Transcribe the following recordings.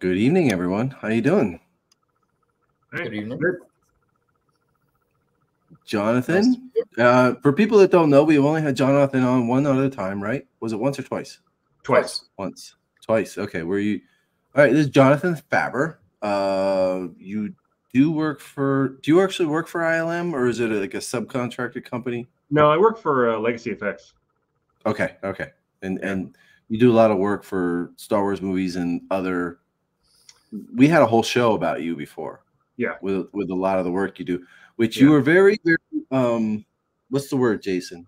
Good evening, everyone. How you doing? Hey, Good evening. good. Jonathan? Uh, for people that don't know, we've only had Jonathan on one other time, right? Was it once or twice? Twice. Once. Twice. Okay. Were you all right? This is Jonathan Faber. Uh you do work for do you actually work for ILM or is it like a subcontracted company? No, I work for uh, Legacy Effects. Okay, okay. And and you do a lot of work for Star Wars movies and other we had a whole show about you before. Yeah. With with a lot of the work you do, which you Yeah. were very, very um what's the word, Jason?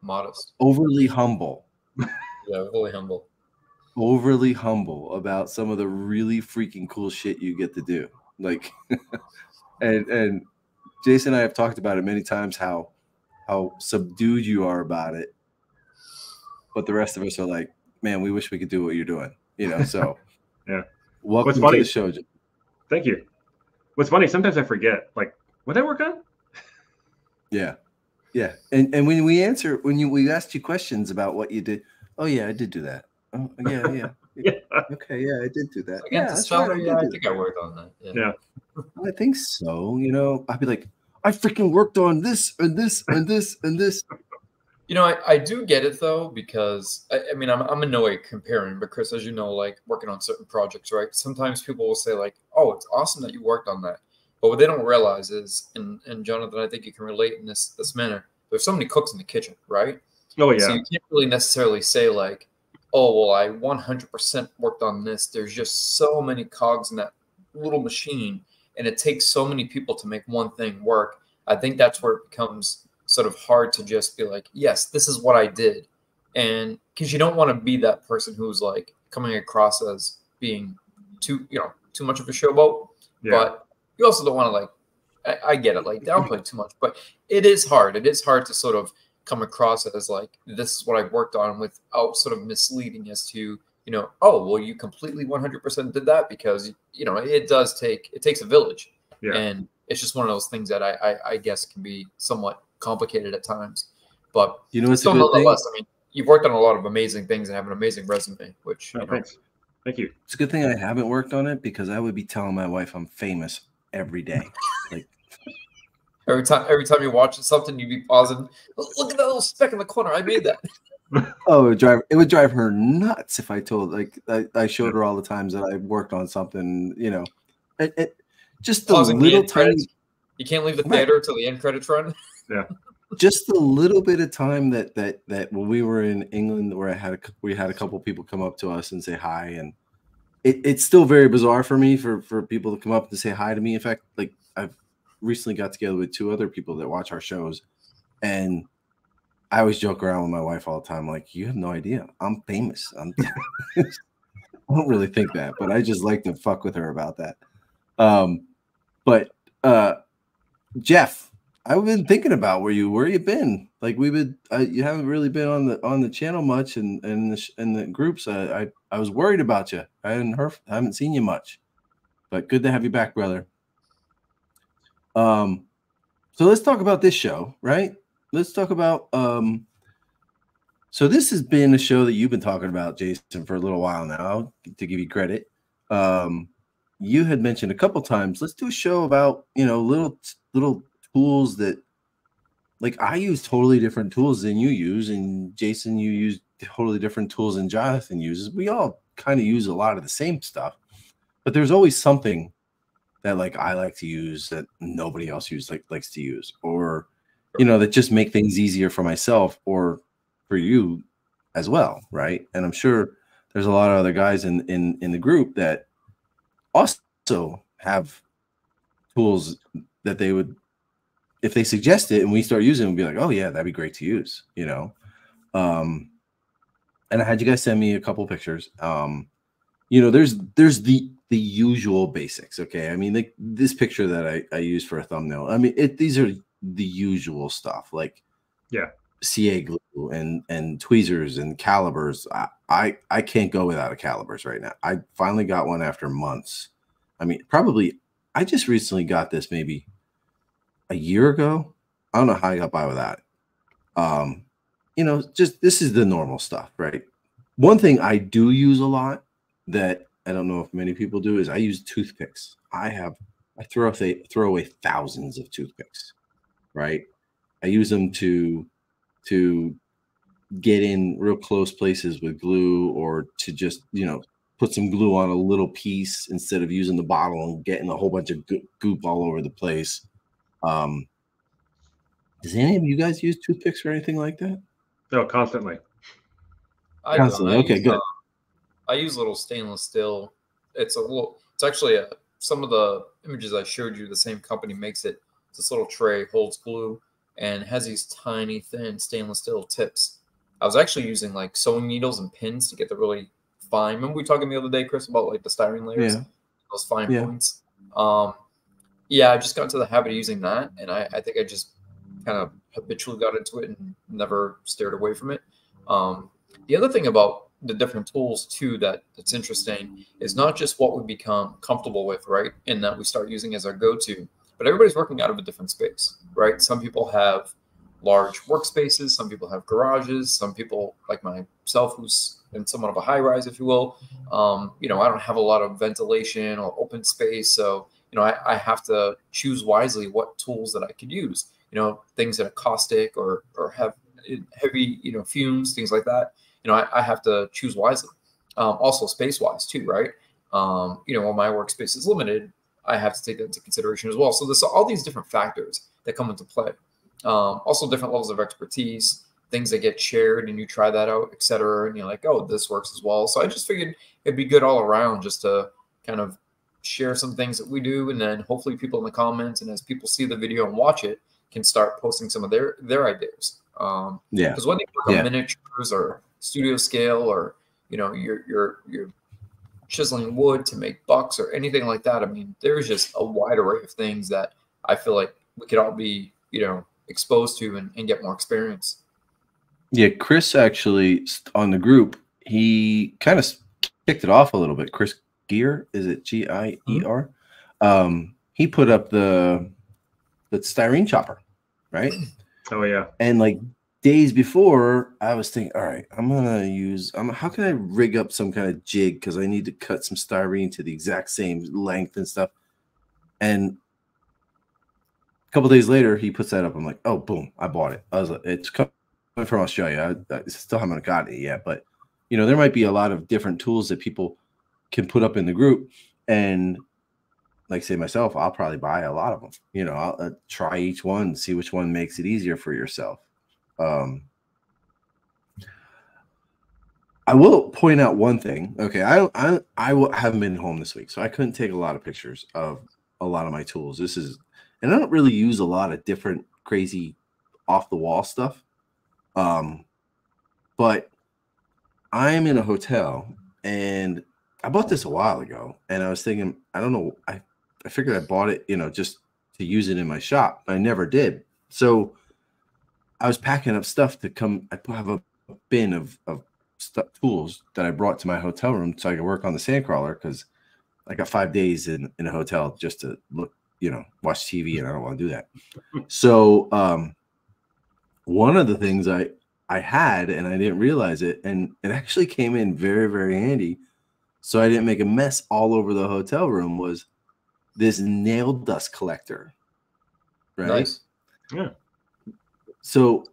Modest. Overly humble. Yeah, really humble. Overly humble about some of the really freaking cool shit you get to do. Like and and Jason and I have talked about it many times how how subdued you are about it. But the rest of us are like, man, we wish we could do what you're doing. You know, so Yeah. Welcome What's to funny- the show. J- Thank you. What's funny, sometimes I forget. Like, what did I work on? Yeah. Yeah. And and when we answer when you we asked you questions about what you did, oh yeah, I did do that. Oh yeah, yeah. Yeah. Okay, yeah, I did do that. Against yeah, the that's right, I yeah, I do think I worked on that. Yeah. Yeah. I think so. You know, I'd be like, I freaking worked on this and this and this and this. You know, I, I do get it though, because I, I mean, I'm, I'm in no way comparing, but Chris, as you know, like working on certain projects, right? Sometimes people will say, like, oh, it's awesome that you worked on that. But what they don't realize is, and, and Jonathan, I think you can relate in this this manner, there's so many cooks in the kitchen, right? Oh, yeah. So you can't really necessarily say like, oh well, I 100% worked on this. There's just so many cogs in that little machine, and it takes so many people to make one thing work. I think that's where it becomes sort of hard to just be like, yes, this is what I did, and because you don't want to be that person who's like coming across as being too, you know, too much of a showboat. Yeah. but you also don't want to like I, I get it like downplay too much. But it is hard. It is hard to sort of come across as like this is what i've worked on without sort of misleading as to you know oh well you completely 100% did that because you know it does take it takes a village. Yeah. and it's just one of those things that I, I i guess can be somewhat complicated at times but You know what's a still good thing? nonetheless i mean you've worked on a lot of amazing things and have an amazing resume which Oh, you know, thanks. Thank you. It's a good thing I haven't worked on it because I would be telling my wife I'm famous every day. Like, Every time, every time you watch something, you'd be pausing. Look look at that little speck in the corner. I made that. oh, it would drive it would drive her nuts if I told like I, I showed her all the times that I worked on something, you know. It, it just the Pausing little end tiny credits. You can't leave the Right. theater till the end credits run. just the little bit of time that that that when we were in England, where I had a, we had a couple people come up to us and say hi, and it, it's still very bizarre for me for for people to come up and say hi to me. In fact, like I've recently got together with two other people that watch our shows, and I always joke around with my wife all the time, like you have no idea, I'm famous. I'm I don't really think that, but I just like to fuck with her about that. Um, but uh, Jeff, I've been thinking about where you where you been. Like we've been, uh, you haven't really been on the on the channel much, and and the, and the groups. I, I I was worried about you. I hadn't heard, I haven't seen you much, but good to have you back, brother. Um, so let's talk about this show, right? Let's talk about um. So this has been a show that you've been talking about, Jason, for a little while now. To give you credit, um, you had mentioned a couple times. Let's do a show about you know little little tools that like I use totally different tools than you use, and Jason, you use totally different tools than Jonathan uses. We all kind of use a lot of the same stuff, but there's always something that like I like to use that nobody else use like likes to use, or you know, that just make things easier for myself or for you as well, right? And I'm sure there's a lot of other guys in in in the group that also have tools that they would if they suggest it and we start using it, we'll be like, oh yeah, that'd be great to use, you know. Um, and I had you guys send me a couple pictures. Um, you know, there's there's the the usual basics. Okay, I mean, like this picture that I I use for a thumbnail. I mean, it these are the usual stuff like Yeah. CA glue and and tweezers and calipers. I, I I can't go without a calipers right now. I finally got one after months. I mean, probably I just recently got this maybe a year ago. I don't know how I got by with that. Um, you know, just this is the normal stuff, right? One thing I do use a lot that I don't know if many people do, is I use toothpicks. I have I throw away throw away thousands of toothpicks, right? I use them to to get in real close places with glue or to just you know put some glue on a little piece instead of using the bottle and getting a whole bunch of goop all over the place. Um, does any of you guys use toothpicks or anything like that? No, constantly. I constantly. I okay, use, good. Uh, I use little stainless steel. It's a little. It's actually a. Some of the images I showed you, the same company makes it. It's this little tray holds glue and has these tiny, thin stainless steel tips. I was actually using like sewing needles and pins to get the really fine. Remember we talking the other day, Chris, about like the styrene layers, Yeah. those fine Yeah. points. Um, yeah, I just got into the habit of using that, and I, I think I just kind of habitually got into it and never steered away from it. Um, the other thing about the different tools too that that's interesting is not just what we become comfortable with, right, and that we start using as our go-to, but everybody's working out of a different space, right? Some people have large workspaces, some people have garages, some people like myself, who's in somewhat of a high rise, if you will. Um, you know, I don't have a lot of ventilation or open space, so you know, I, I have to choose wisely what tools that I could use. You know, things that are caustic or or have heavy, you know, fumes, things like that. You know, I, I have to choose wisely. Um, also, space wise too, right? Um, you know, while my workspace is limited, I have to take that into consideration as well. So there's all these different factors that come into play. Um, also, different levels of expertise, things that get shared, and you try that out, et cetera, and you're like, oh, this works as well. So I just figured it'd be good all around just to kind of share some things that we do, and then hopefully people in the comments and as people see the video and watch it can start posting some of their their ideas. Um, Yeah. because when you work Yeah. on miniatures or studio scale or you know you're you're you're chiseling wood to make bucks or anything like that, I mean, there's just a wide array of things that I feel like we could all be you know exposed to and, and get more experience. Yeah, Chris actually on the group, he kind of kicked it off a little bit. Chris Gier, is it G I E R? Um, he put up the the styrene chopper, right? Oh yeah. And like days before, I was thinking, all right, I'm gonna use. I'm how can I rig up some kind of jig because I need to cut some styrene to the exact same length and stuff. And a couple days later, he puts that up. I'm like, oh, boom, I bought it. I was like, it's coming from Australia. I, I still haven't gotten it yet, but you know, there might be a lot of different tools that people can put up in the group, and like say myself, I'll probably buy a lot of them. You know, I'll uh, try each one, see which one makes it easier for yourself. Um, I will point out one thing. Okay, I I I w- haven't been home this week, so I couldn't take a lot of pictures of a lot of my tools. This is, and I don't really use a lot of different crazy off the wall stuff. Um, but I am in a hotel, and I bought this a while ago, and I was thinking, I don't know, I I figured I bought it, you know, just to use it in my shop. I never did. So I was packing up stuff to come. I have a bin of of stuff, tools that I brought to my hotel room so I could work on the sandcrawler because I got five days in in a hotel just to look, you know, watch TV, and I don't want to do that. So um, one of the things I I had and I didn't realize it, and it actually came in very very handy. So I didn't make a mess all over the hotel room. Was this nail dust collector? Right. Nice. Yeah. So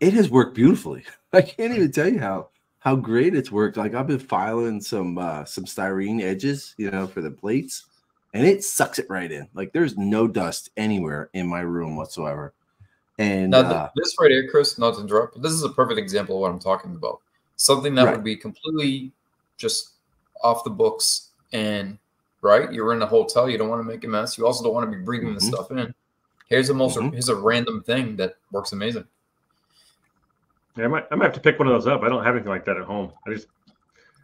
it has worked beautifully. I can't even tell you how how great it's worked. Like I've been filing some uh some styrene edges, you know, for the plates, and it sucks it right in. Like there's no dust anywhere in my room whatsoever. And Now, uh, this right here, Chris, not to interrupt, but this is a perfect example of what I'm talking about. Something that Right. would be completely just off the books and right. You're in a hotel, you don't want to make a mess. You also don't want to be breathing this Mhm. stuff in. Here's a most Mhm. here's a random thing that works amazing. Yeah, I might, I might have to pick one of those up. I don't have anything like that at home. I just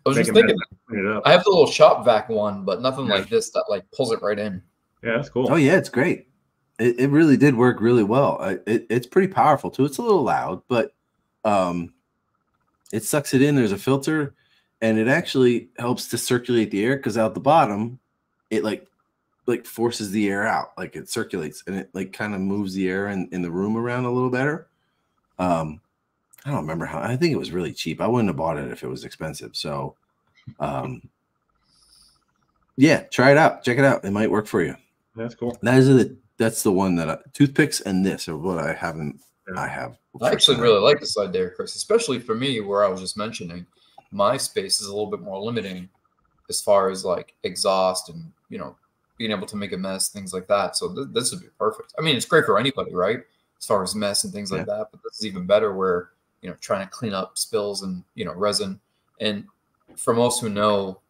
I was just thinking, and clean it up. I have the little shop vac one, but nothing Yeah. like this that like pulls it right in. Yeah, that's cool. oh yeah, it's great. It, it really did work really well. I, it, it's pretty powerful too. It's a little loud, but um, it sucks it in. There's a filter, and it actually helps to circulate the air because out the bottom, it like like forces the air out, like it circulates, and it like kind of moves the air in, in the room around a little better. Um, I don't remember how. I think it was really cheap. I wouldn't have bought it if it was expensive. So, um, yeah, try it out. Check it out. It might work for you. That's cool. That is the that's the one that I, toothpicks and this are what I haven't. Yeah. I have. I actually really like the slide there, Chris, especially for me, where I was just mentioning my space is a little bit more limiting as far as like exhaust and you know being able to make a mess, things like that. So th- this would be perfect. I mean, it's great for anybody, right? As far as mess and things like that. But this is even better where you know trying to clean up spills and you know resin. And for most who know,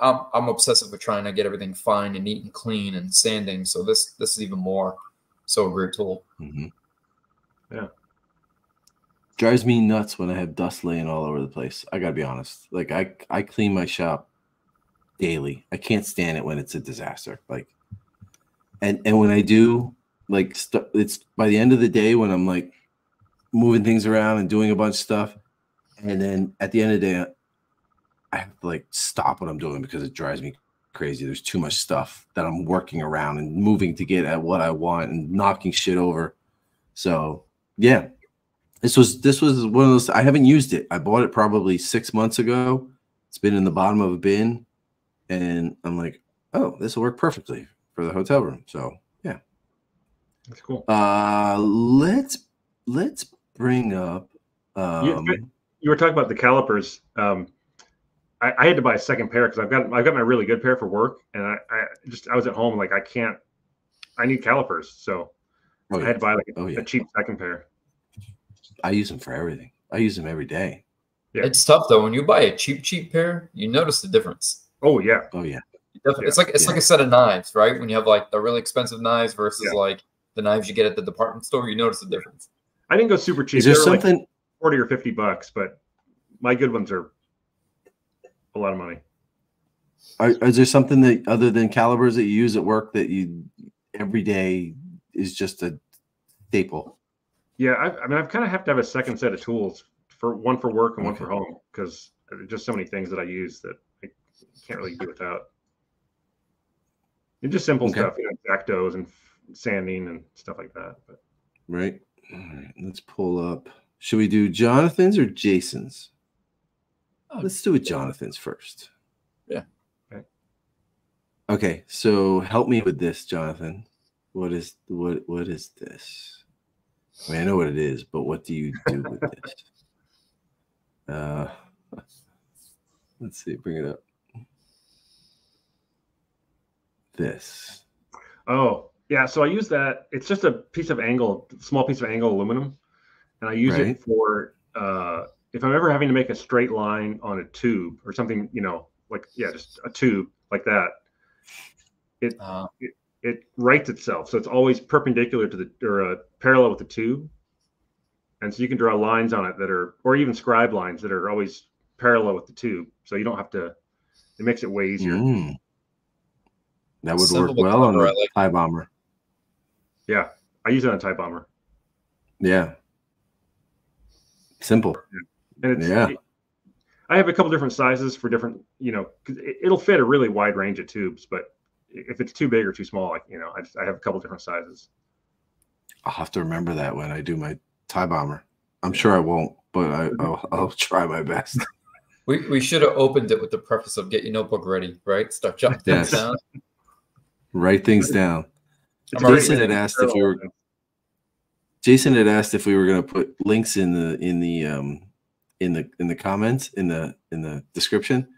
I'm I'm obsessive with trying to get everything fine and neat and clean and sanding. So this this is even more so a great tool. Mhm. Yeah. Drives me nuts when I have dust laying all over the place. I gotta be honest. Like I I clean my shop daily. I can't stand it when it's a disaster. Like, and and when I do, like, st- it's by the end of the day when I'm like moving things around and doing a bunch of stuff, and then at the end of the day, I have to like stop what I'm doing because it drives me crazy. There's too much stuff that I'm working around and moving to get at what I want and knocking shit over. So yeah, this was this was one of those. I haven't used it. I bought it probably six months ago. It's been in the bottom of a bin, and I'm like, oh, this will work perfectly for the hotel room. So yeah. That's cool. Uh, let's let's bring up. You- Um, You were talking about the calipers. Um, I, I had to buy a second pair because I've got I've got my really good pair for work, and I, I just I was at home like I can't. I need calipers, so oh, I had to buy like a, Oh, yeah. a cheap second pair. I use them for everything. I use them every day. Yeah. It's tough though when you buy a cheap cheap pair, you notice the difference. Oh yeah, Oh yeah. Yeah. It's like it's Yeah. like a set of knives, right? When you have like the really expensive knives versus Yeah. like the knives you get at the department store, you notice the difference. I didn't go super cheap. Is there They were like something? forty or fifty bucks, but my good ones are a lot of money. Are, is there something that other than calipers that you use at work that you every day is just a staple? Yeah, I, I mean, I've kind of have to have a second set of tools for one for work and one for home because just so many things that I use that I can't really do without. And just simple Okay. stuff, you know, X-Actos and sanding and stuff like that. But Right. All right. Let's pull up. Should we do Jonathan's or Jason's? Oh, Let's do it Jonathan's first. Yeah. Okay. Okay. So help me with this, Jonathan. What is what what is this? I mean, I know what it is, but what do you do with this? Uh let's see, bring it up. This. oh yeah, so I use that. It's just a piece of angle, small piece of angle aluminum, and I use Right. it for uh, if I'm ever having to make a straight line on a tube or something, you know, like yeah, just a tube like that. Uh, it rights itself, so it's always perpendicular to the or uh, parallel with the tube, and so you can draw lines on it that are, or even scribe lines that are always parallel with the tube, so you don't have to. It makes it way easier. Mm. That would Simple work well on a the I like tie bomber. Yeah, I use it on a TIE Bomber, Yeah. Simple. and it's Yeah. it- I have a couple different sizes for different, you know, 'cause it, it'll fit a really wide range of tubes, but if it's too big or too small, like you know, I, just, I have a couple different sizes. I'll have to remember that when I do my tie bomber. I'm sure I won't, but I, I'll, I'll try my best. we, we should have opened it with the preface of get your notebook ready, right? Start jotting things Yes. down. Write things down. It's I'm Jason had asked if we were Jason had asked if we were going to put links in the in the um in the in the comments in the in the description,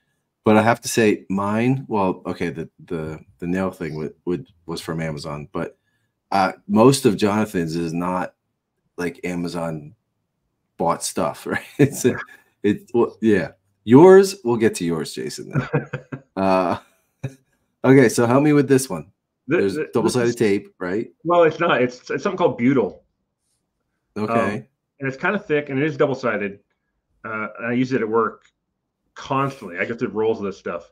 but I have to say mine. Well, okay, the the the nail thing would, would was from Amazon, but uh most of Jonathan's is not like Amazon bought stuff, right? It's a, it well, yeah. Yours, we'll get to yours, Jason. Uh, okay, so help me with this one. Th- There's th- double sided tape, right? Well, it's not. It's, it's something called butyl. Okay. and it's kind of thick and it is double sided. Uh, I use it at work constantly. I get through rolls of this stuff.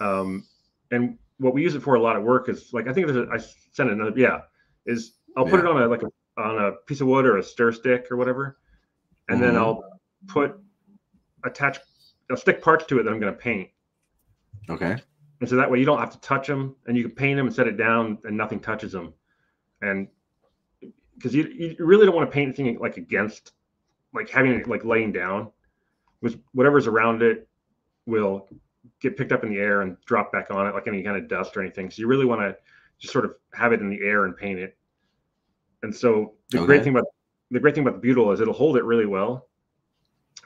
Um, and what we use it for a lot at work is like I think there's a, I sent another yeah is I'll put Yeah. it on a like a, on a piece of wood or a stir stick or whatever, and then Mhm. I'll put attach I'll stick parts to it that I'm going to paint, okay. and so that way you don't have to touch them and you can paint them and set it down and nothing touches them, and because you, you really don't want to paint anything like against like having it like laying down with whatever's around it will get picked up in the air and drop back on it like any kind of dust or anything. So you really want to just sort of have it in the air and paint it. And so the Okay. great thing about the great thing about the butyl is it'll hold it really well.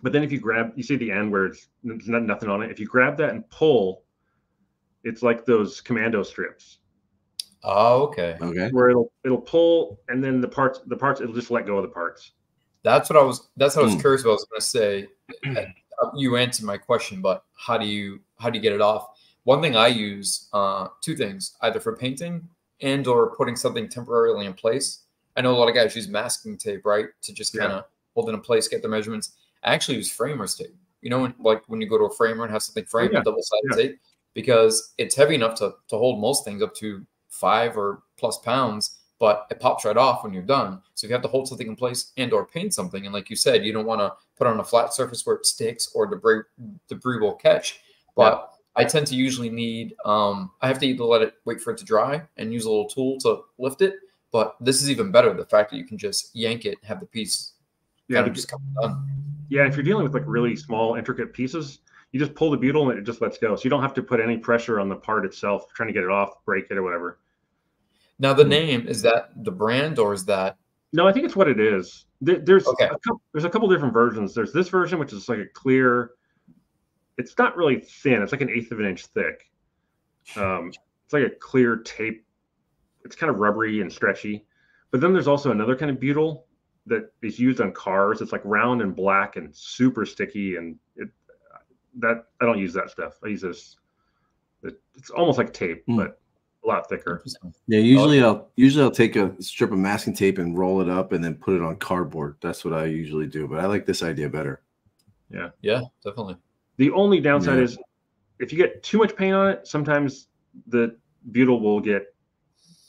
But then if you grab, you see the end where it's there's not, nothing on it. If you grab that and pull, it's like those commando strips Oh, okay. Okay. where it'll it'll pull and then the parts the parts it'll just let go of the parts. That's what I was. That's what I was Hmm. curious about. I was going to say. Uh, You answered my question, but how do you how do you get it off? One thing I use, uh, two things, either for painting and or putting something temporarily in place. I know a lot of guys use masking tape, right, to just kind of hold it in place, get the measurements. I actually use framers tape. You know, when, like when you go to a framer and have something framed yeah. double sided Yeah. tape, because it's heavy enough to to hold most things up to five or plus pounds but it pops right off when you're done. So if you have to hold something in place and or paint something, and like you said, you don't want to put on a flat surface where it sticks or debris debris will catch. But I tend to usually need um, I have to either let it wait for it to dry and use a little tool to lift it. But this is even better, the fact that you can just yank it, and have the piece Yeah, kind of just come done. Yeah, if you're dealing with like really small, intricate pieces, you just pull the butyl and it just lets go. So you don't have to put any pressure on the part itself, trying to get it off, break it, or whatever. Now the name is that the brand or is that No, I think it's what it is. There, there's Okay. a couple, there's a couple different versions. There's this version, which is like a clear. It's not really thin. It's like an eighth of an inch thick. Um, it's like a clear tape. It's kind of rubbery and stretchy. But then there's also another kind of butyl that is used on cars. It's like round and black and super sticky. And it that I don't use that stuff. I use this. it- It's almost like tape, Hmm. but a lot thicker. Yeah, oh, usually I'll usually I'll take a strip of masking tape and roll it up and then put it on cardboard. That's what I usually do. But I like this idea better. Yeah. Yeah, definitely. The only downside Yeah. is if you get too much paint on it, sometimes the butyl will get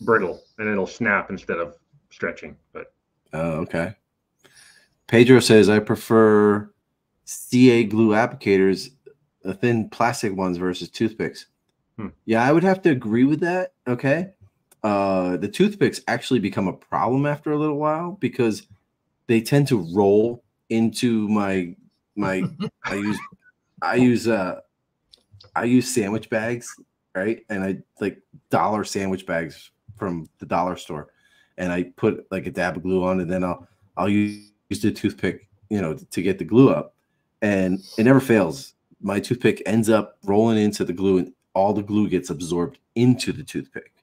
brittle and it'll snap instead of stretching. But Oh, okay. Pedro says I prefer CA glue applicators, the thin plastic ones versus toothpicks. Hmm. Yeah, I would have to agree with that. Okay. Uh, the toothpicks actually become a problem after a little while because they tend to roll into my my I use I use uh I use sandwich bags, right? And I like dollar sandwich bags from the dollar store. And I put like a dab of glue on and then I'll I'll use the toothpick, you know, to get the glue up. And it never fails. My toothpick ends up rolling into the glue and all the glue gets absorbed into the toothpick.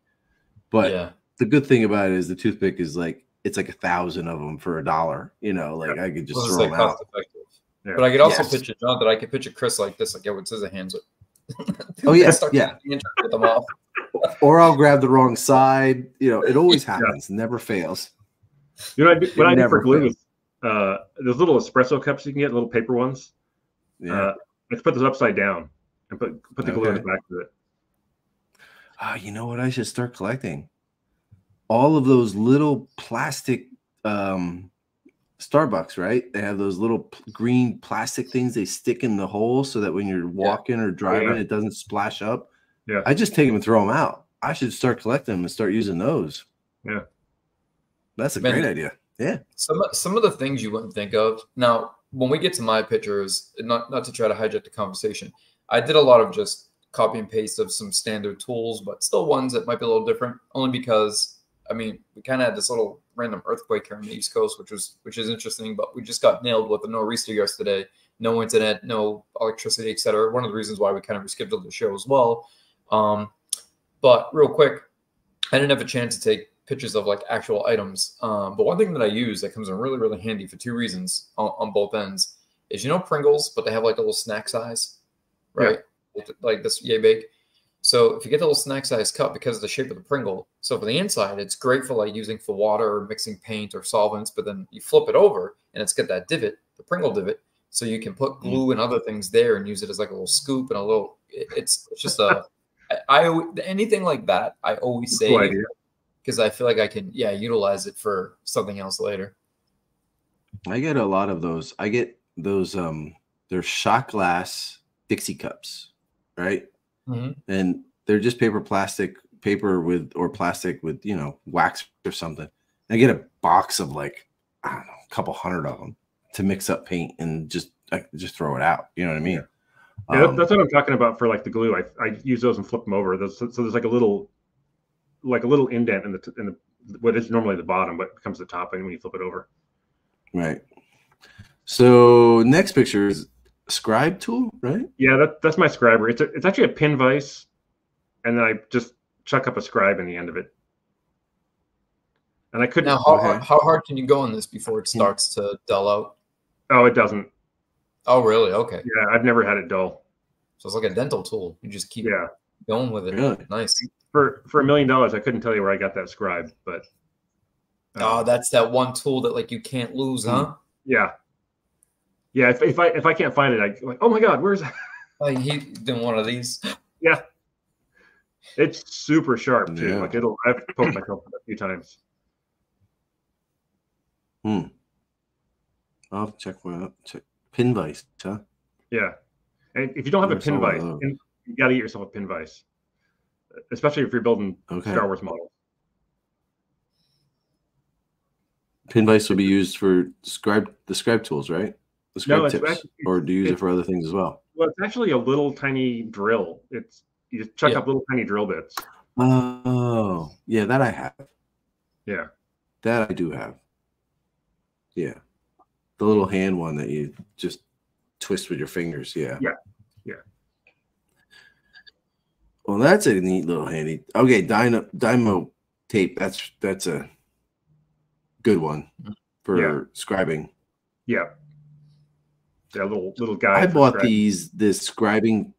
But yeah. the good thing about it is the toothpick is like it's like a thousand of them for a dollar. You know, like I could just Well, throw like them out. effective. Yeah. But I could also Yes. picture John that I could picture Chris like this, like yeah, with scissor hands. Oh, yeah, Start yeah. cutting and trying to get them off. Or I'll grab the wrong side. You know, it always happens, never fails. you know what I do, what I do never for glue fails. is uh, those little espresso cups you can get, little paper ones. Yeah. Uh, let's put those upside down and put put the glue in the back of it. Ah, you know what I should start collecting? All of those little plastic um Starbucks, right? They have those little p- green plastic things they stick in the hole so that when you're walking or driving, yeah. it doesn't splash up. Yeah. I just take them and throw them out. I should start collecting them and start using those. Yeah. That's a Man. great idea. Yeah. Some of- some of the things you wouldn't think of. Now, when we get to my pictures, not not to try to hijack the conversation, I did a lot of just copy and paste of some standard tools, but still ones that might be a little different. Only because I mean, we kind of had this little random earthquake here on the East Coast, which was which is interesting. But we just got nailed with a nor'easter yesterday. No internet, no electricity, etc. One of the reasons why we kind of rescheduled the show as well. Um, but real quick, I didn't have a chance to take pictures of like actual items. Um, but one thing that I use that comes in really, really handy for two reasons on, on both ends is you know Pringles, but they have like a little snack size, right? Like this yay big. So if you get the little snack size cup because of the shape of the Pringle, so for the inside, it's great for like using for water or mixing paint or solvents. But then you flip it over and it's got that divot, the Pringle divot, so you can put glue and other things there and use it as like a little scoop and a little. it- It's it's just a. I, I alwa- anything like that I always Cool say because I feel like I can yeah utilize it for something else later. I get a lot of those. I get those um they're shot glass Dixie cups, right? Mhm. And they're just paper plastic paper with or plastic with, you know, wax or something. I get a box of like I don't know, a couple hundred of them to mix up paint and just I just throw it out. You know what I mean? Yeah, that- Um, that's what I'm talking about for like the glue. I, I use those and flip them over. Those, so, so there's like a little, like a little indent in the in the what is normally the bottom, but becomes the top, and when you flip it over. right. So next picture is scribe tool, right? Yeah, that, that's my scriber. It's a, it's actually a pin vise, and then I just chuck up a scribe in the end of it. And I couldn't. Now, how, Okay. hard, how hard can you go on this before it starts to dull out? oh, it doesn't. Oh, really? Okay. Yeah, I've never had it dull. So it's like a dental tool. You just keep Yeah, going with it. Really? Nice. for for a million dollars, I couldn't tell you where I got that scribe, but uh, Oh, that's that one tool that like you can't lose, huh? yeah, yeah. If, if I if I can't find it, I like, oh my god, where's? Like he doing one of these. Yeah. It's super sharp too. Yeah. Like it'll. I've poked myself with it a few times. Hmm. I'll check one out. Check pin vise, huh? Yeah, and if you don't have a pin saw vise, of you got to get yourself a pin vise, especially if you're building Okay. Star Wars models. Pin vise will be used for scribe the scribe tools, right? The scribe No, it's tips, actually- or do you use it for other things as well? Well, it's actually a little tiny drill. It's you chuck Yeah. up little tiny drill bits. Oh, yeah, that I have. Yeah, That I do have. Yeah, the little hand one that you just twist with your fingers. Yeah. Yeah. Yeah. Well, that's a neat little handy. Okay, dyno dymo tape. That's that's a good one for Yeah. scribing. yeah, yeah. Little little guy. I bought these this scribing.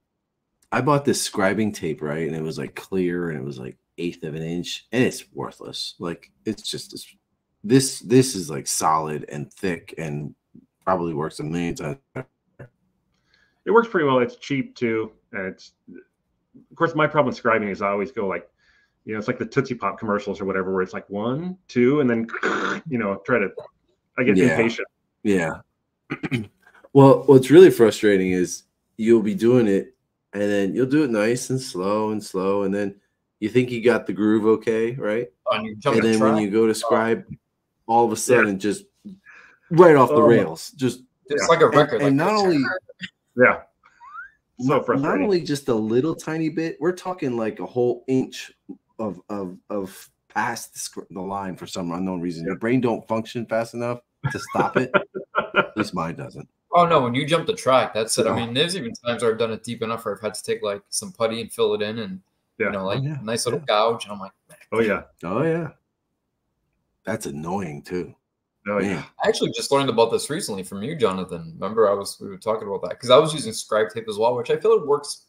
I bought this scribing tape, right? And it was like clear and it was like eighth of an inch, and it's worthless. Like it's just it's, this. This is like solid and thick and probably works a million times. It works pretty well. It's cheap too, and it's. Of course, my problem with scribing is I always go like, you know, it's like the Tootsie Pop commercials or whatever, where it's like one, two, and then, you know, try to. I get Yeah. impatient. Yeah. well, what's really frustrating is you'll be doing it and then you'll do it nice and slow and slow, and then you think you got the groove okay, right? Your and then when you go to scribe, all of a sudden just right off the Oh. rails, just It's like a record. and like not only Yeah. So not, not only just a little tiny bit, we're talking like a whole inch of of of past the, the line for some unknown reason. Your brain don't function fast enough to stop it. At least mine doesn't. Oh no, when you jump the track, that's it. I Oh. mean, there's even times where I've done it deep enough where I've had to take like some putty and fill it in and Yeah. you know, like yeah, nice little yeah. gouge. And I'm like, Oh yeah. Oh yeah, that's annoying too. Oh yeah. I actually just learned about this recently from you, Jonathan. Remember, I was we were talking about that because I was using scribe tape as well, which I feel it works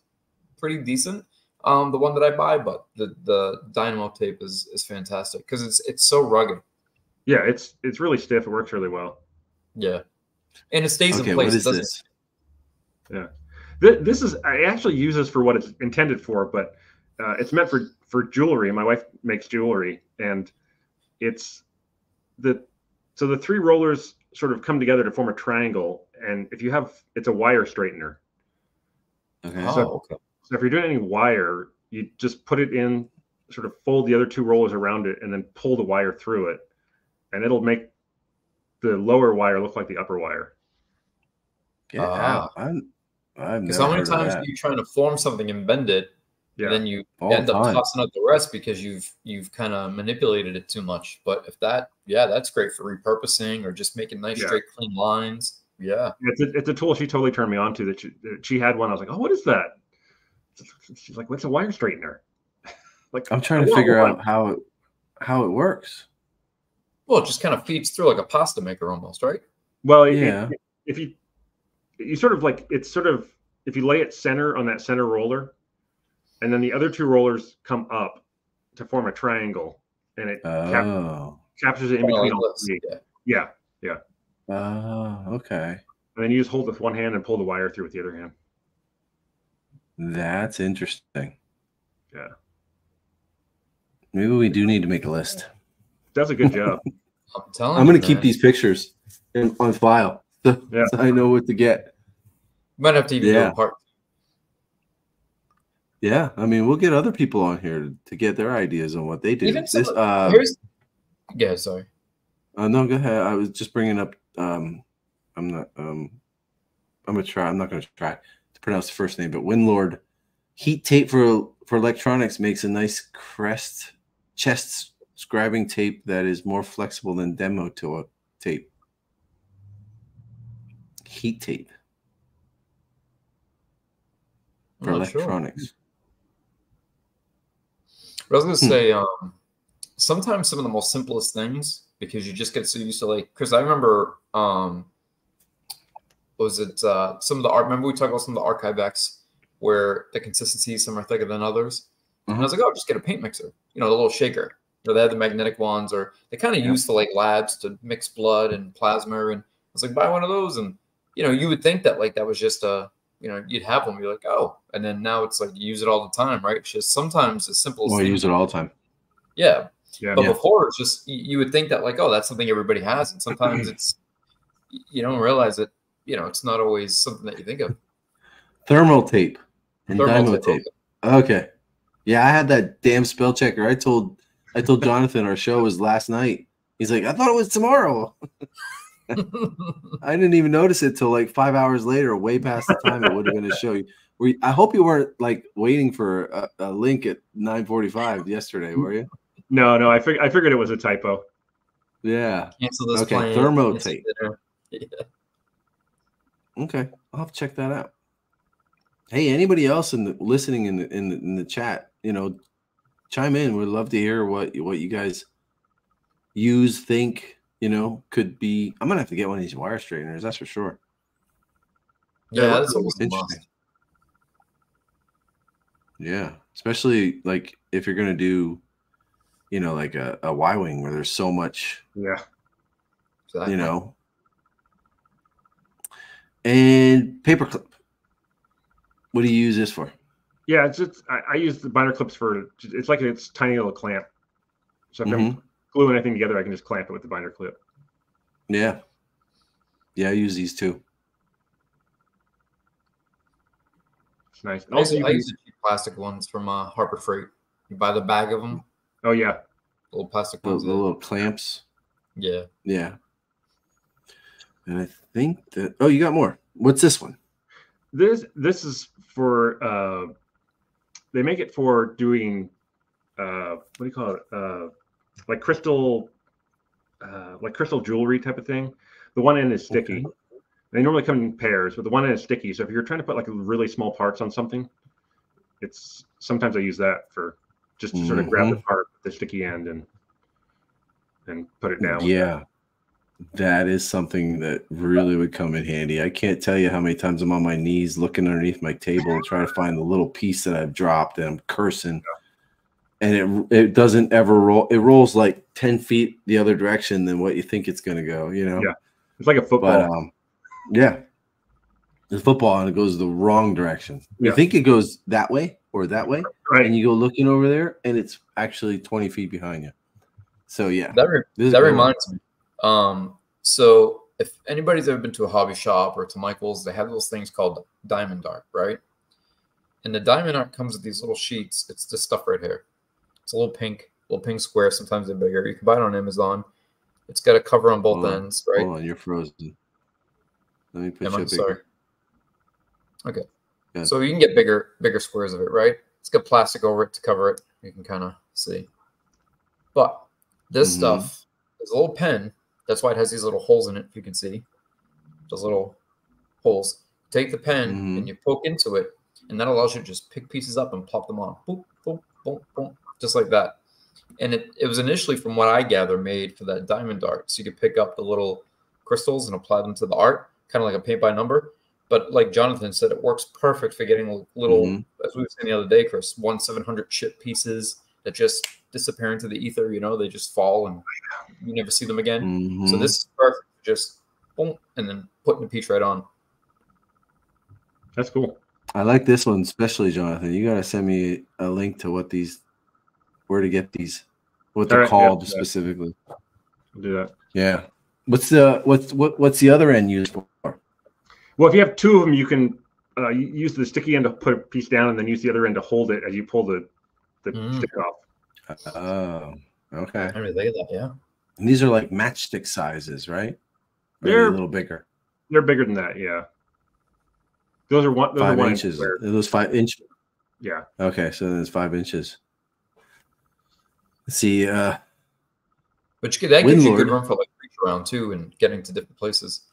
pretty decent. Um, the one that I buy, but the the dynamo tape is is fantastic because it's it's so rugged. Yeah. It's it's really stiff. It works really well. Yeah, and it stays Okay, in place. It is doesn't this? Th- This is I actually use this for what it's intended for, but uh, it's meant for for jewelry. My wife makes jewelry, and it's the so the three rollers sort of come together to form a triangle. And if you have, it's a wire straightener. Okay. Oh, okay. So if you're doing any wire, you just put it in, sort of fold the other two rollers around it, and then pull the wire through it, and it'll make the lower wire look like the upper wire. Get Ah. out. I'm, Because how many times that. are you trying to form something and bend it, Yeah. and then you All end the up tossing out the rest because you've you've kind of manipulated it too much. But if that, yeah, that's great for repurposing or just making nice Yeah. straight clean lines. Yeah, It's a, it's a tool she totally turned me on to. That she, that she had one. I was like, oh, what is that? She's like, what's a wire straightener? like I'm trying to figure one. out how it how it works. Well, it just kind of feeds through like a pasta maker almost, right? Well, Yeah. it- if you you sort of like it's sort of if you lay it center on that center roller, and then the other two rollers come up to form a triangle, and it cap- Oh. captures it in between like all this, three. yeah. Yeah, Oh, okay. and then you just hold with one hand and pull the wire through with the other hand. That's interesting. Yeah. Maybe we do need to make a list. Does a good job. I'm telling I'm going to keep these pictures in, on file so, Yeah. so I know what to get. Might have to even Yeah. do a part. Yeah, I mean, we'll get other people on here to get their ideas on what they do. Even This, of- uh, Here's, yeah, sorry. uh, no, go ahead. I was just bringing up. Um, I'm not. Um, I'm gonna try. I'm not gonna try to pronounce the first name, but Winlord heat tape for for electronics makes a nice crest chest scribing tape that is more flexible than demo to tape. Heat tape for I'm not sure. electronics. I was gonna Hmm. say, um, sometimes some of the most simplest things because you just get so used to like. Because I remember, um, was it uh, some of the art? Remember we talked about some of the archive X where the consistency some are thicker than others. And I was like, oh, just get a paint mixer. You know, the little shaker. Or they had the magnetic ones, or they kind of Yeah. used for like labs to mix blood and plasma. And I was like, buy one of those, and you know, you would think that like that was just a you know, you'd have one, you're like, oh, and then now it's like you use it all the time, right? It's just sometimes as simple as Well, I use it all the time. yeah. Yeah. But Yeah. before it's just you, you would think that like, oh, that's something everybody has, and sometimes it's you don't realize that you know it's not always something that you think of. Thermal tape and Thermal dymo tape. Okay. Yeah, I had that damn spell checker. I told I told Jonathan our show was last night. He's like, I thought it was tomorrow. I didn't even notice it till like five hours later, way past the time it would have been a show. We, I hope you weren't like waiting for a, a link at 9:45 yesterday, were you? No, no, I fig- I figured it was a typo. Yeah. Cancel this Okay, plan. thermo tape. dinner. Okay, I'll have to check that out. Hey, anybody else in the listening in the in the, in the chat, you know, chime in. We'd love to hear what what you guys use, think, you know, could be. I'm gonna have to get one of these wire straighteners. That's for sure. Yeah, Yeah, that's almost interesting. must. Yeah, especially like if you're gonna do, you know, like a, a Y wing where there's so much, Yeah. Exactly. you know, and paperclip. What do you use this for? Yeah, it's just I, I use the binder clips for it's like it's tiny little clamp. So if I'm gluing anything together, I can just clamp it with the binder clip. Yeah. Yeah, I use these too. It's nice. And I Also, you I use the cheap plastic ones from uh, Harbor Freight. You buy the bag of them, oh yeah, little plastic The, ones. the little clamps. yeah. Yeah. And I think that oh you got more. What's this one? this this is for uh they make it for doing uh what do you call it? Uh like crystal uh like crystal jewelry type of thing. The one end is sticky. Okay. they normally come in pairs but the one end is sticky. So if you're trying to put like really small parts on something it's sometimes i use that for just to sort of grab the part with the sticky end and and put it down. Yeah. That is something that really would come in handy. I can't tell you how many times I'm on my knees looking underneath my table and trying to find the little piece that I've dropped and I'm cursing. And it it doesn't ever roll. It rolls like 10 feet the other direction than what you think it's gonna go, you know? Yeah. it's like a football But um yeah. The football and it goes the wrong direction. You think it goes that way or that way, right and you go looking over there, and it's actually 20 feet behind you. So yeah. That re- this that a good one. reminds me. Um, so if anybody's ever been to a hobby shop or to Michael's, they have those things called diamond art, right? And the diamond art comes with these little sheets. It's this stuff right here. It's a little pink, little pink square. Sometimes they're bigger. You can buy it on Amazon. It's got a cover on both Hold on, ends, right? Hold on, you're frozen. Let me put Am you bigger. sorry? Okay. Good. So you can get bigger, bigger squares of it, right? It's got plastic over it to cover it. You can kind of see. But this Mhm. stuff is a little pen. That's why it has these little holes in it. If you can see those little holes. Take the pen Mhm. and you poke into it, and that allows you to just pick pieces up and plop them on. Boom, boom, boom, boom, just like that. And it, it was initially, from what I gather, made for that diamond art. So you could pick up the little crystals and apply them to the art, kind of like a paint by number. But like Jonathan said, it works perfect for getting little, Mhm. as we were saying the other day, Chris, one seven hundred chip pieces that just disappear into the ether. You know, they just fall and you never see them again. So Mhm. this is perfect. Just boom, and then putting the piece right on. that's cool I like this one especially, Jonathan. You gotta send me a link to what these, where to get these, what they're Alright, yeah, called yeah. specifically. I'll do that Yeah. What's the what's what what's the other end used for? Well, if you have two of them, you can uh, use the sticky end to put a piece down, and then use the other end to hold it as you pull the the Mm. stick off. Oh, okay. I didn't really think of that. Yeah. And these are like matchstick sizes, right? Or they They're- a little bigger. They're bigger than that, yeah. Those are one. Those five are one inches. square. Are those five inch? Yeah. Okay, so then it's five inches. Let's see, uh, But you could, that gives you good Windlord. room for like reach around too and getting to different places.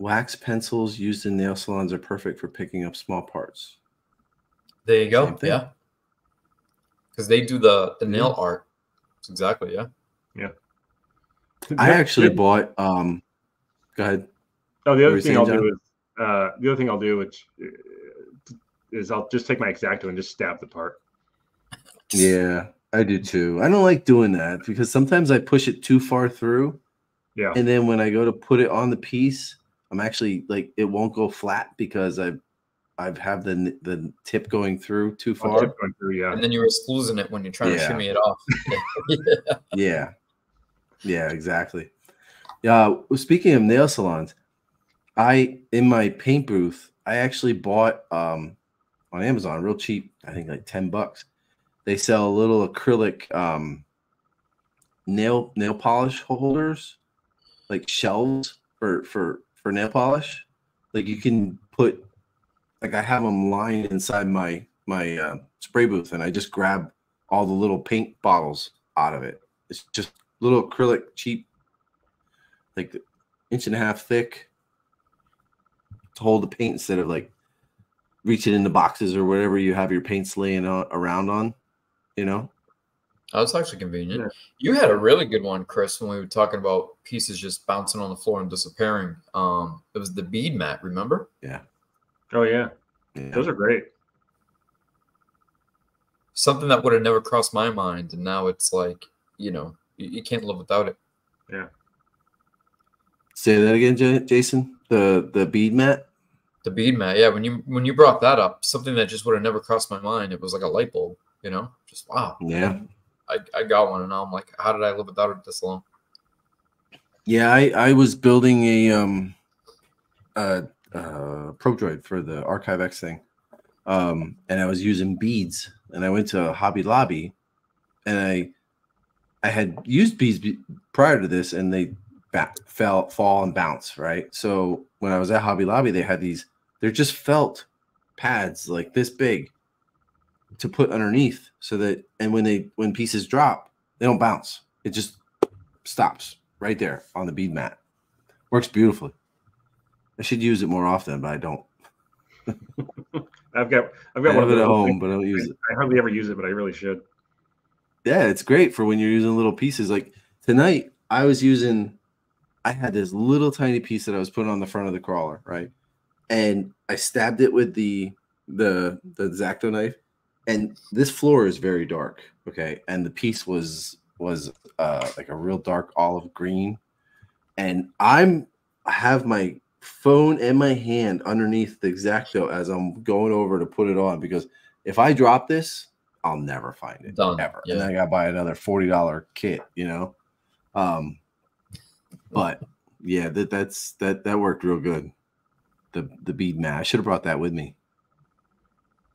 wax pencils used in nail salons are perfect for picking up small parts. There you go. Yeah. Because they do the the Yeah. nail art. Exactly. Yeah. Yeah. I actually bought. Um, go ahead. Oh, the other you thing I'll John? do is uh, the other thing I'll do, which uh, is I'll just take my X-Acto and just stab the part. Yeah, I do too. I don't like doing that because sometimes I push it too far through, Yeah. and then when I go to put it on the piece, I'm actually like it won't go flat because I've I've have the the tip going through too far. tip going through, yeah. And then you're losing it when you're trying to Yeah. shimmy it off. Yeah, yeah, exactly. Yeah. well, Speaking of nail salons, I in my paint booth, I actually bought um on Amazon real cheap. I think like ten bucks. They sell a little acrylic um nail nail polish holders, like shelves for for for nail polish. Like you can put, like I have them lined inside my my uh, spray booth, and I just grab all the little paint bottles out of it. It's just little acrylic, cheap, like inch and a half thick to hold the paint instead of like reaching into the boxes or whatever you have your paints laying on, around on. You know, Oh, that's actually convenient. Yeah. You had a really good one, Chris, when we were talking about pieces just bouncing on the floor and disappearing. Um, it was the bead mat, remember? Oh yeah, yeah. those are great. Something that would have never crossed my mind, and now it's like, you know, you, you can't live without it. Yeah. Say that again, J- Jason. The the bead mat. The bead mat, yeah. When you when you brought that up, something that just would have never crossed my mind. It was like a light bulb, you know. Just wow. Yeah, I, I got one, and now I'm like, how did I live without it this long? yeah. I I was building a um a, uh Probe Droid for the Archive X thing, um, and I was using beads, and I went to Hobby Lobby, and I I had used beads prior to this, and they fell, fall, and bounce. Right. So when I was at Hobby Lobby, they had these. They're just felt pads like this big to put underneath, so that and when they when pieces drop, they don't bounce. It just stops right there on the bead mat. Works beautifully. I should use it more often, but I don't. I've got I've I got one of it at home, but I don't use it. I hardly ever use it, but I really should. Yeah, it's great for when you're using little pieces. Like tonight, I was using, I had this little tiny piece that I was putting on the front of the crawler, right? And I stabbed it with the the the X-Acto knife, and this floor is very dark, okay? And the piece was was uh like a real dark olive green, and I'm I have my phone in my hand underneath the X-Acto as I'm going over to put it on because if I drop this, I'll never find it Done. ever. Yeah. And then I got to buy another forty dollar kit, you know. Um, but yeah, that that's that that worked real good. The the bead mat. I should have brought that with me.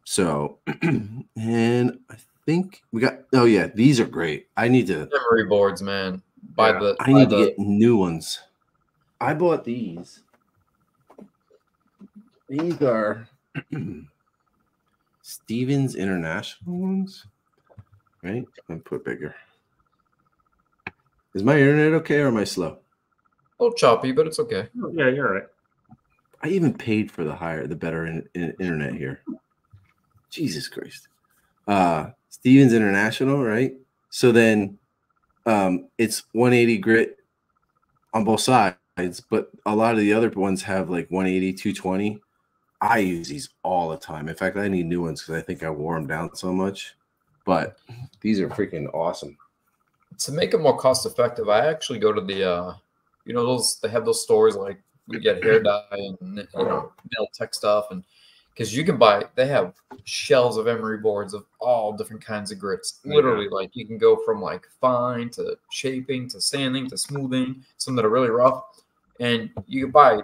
So, and I think we got. Oh yeah, these are great. I need to. Emery boards, man. By Yeah. the I by need to get new ones. I bought these. These are Stevens International ones, right? I'm put bigger. Is my internet okay or am I slow? a little choppy, but it's okay. Oh, Yeah, you're right. I even paid for the higher, the better in, in- internet here. Jesus Christ. Uh Stevens International, right? So then um it's 180 grit on both sides, but a lot of the other ones have like 180, 220. I use these all the time. In fact, I need new ones because I think I wore them down so much. But these are freaking awesome. To make it more cost effective, I actually go to the uh you know those they have those stores like you get hair dye and you know nail tech stuff and because you can buy they have shelves of emery boards of all different kinds of grits literally like you can go from like fine to shaping to sanding to smoothing some that are really rough and you can buy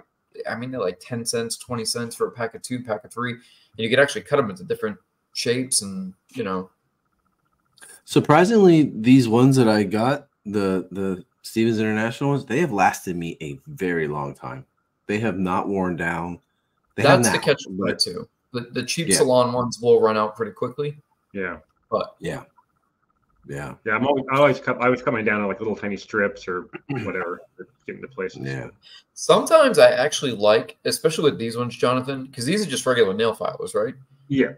i mean they're like 10 cents 20 cents for a pack of two pack of three and you can actually cut them into different shapes and you know Surprisingly, these ones that I got, the the Stevens International ones, they have lasted me a very long time. They have not worn down. They have That's the catch but- but, too. The, the cheap Yeah. salon ones will run out pretty quickly. Yeah, But Yeah. Yeah. yeah. I'm always, I always cut. I was coming down to like little tiny strips or whatever, getting to get places. Yeah. sometimes I actually like, especially with these ones, Jonathan, because these are just regular nail filers, right? Yeah.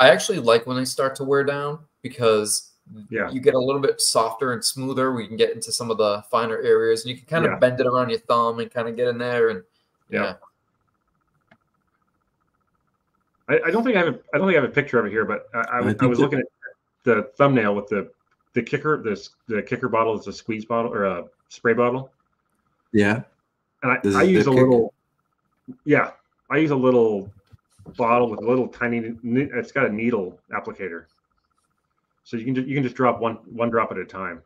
I actually like when they start to wear down because Yeah. you get a little bit softer and smoother. We can get into some of the finer areas, and you can kind of Yeah. bend it around your thumb and kind of get in there. And Yeah. yeah, I, I don't think I have. A, I don't think I have a picture of it here, but I, I, I was- I was looking at the thumbnail with the the kicker. This the kicker bottle is a squeeze bottle or a spray bottle, Yeah. and I, I use a kick? little. Yeah, I use a little bottle with a little tiny. It's got a needle applicator, so you can just, you can just drop one one drop at a time.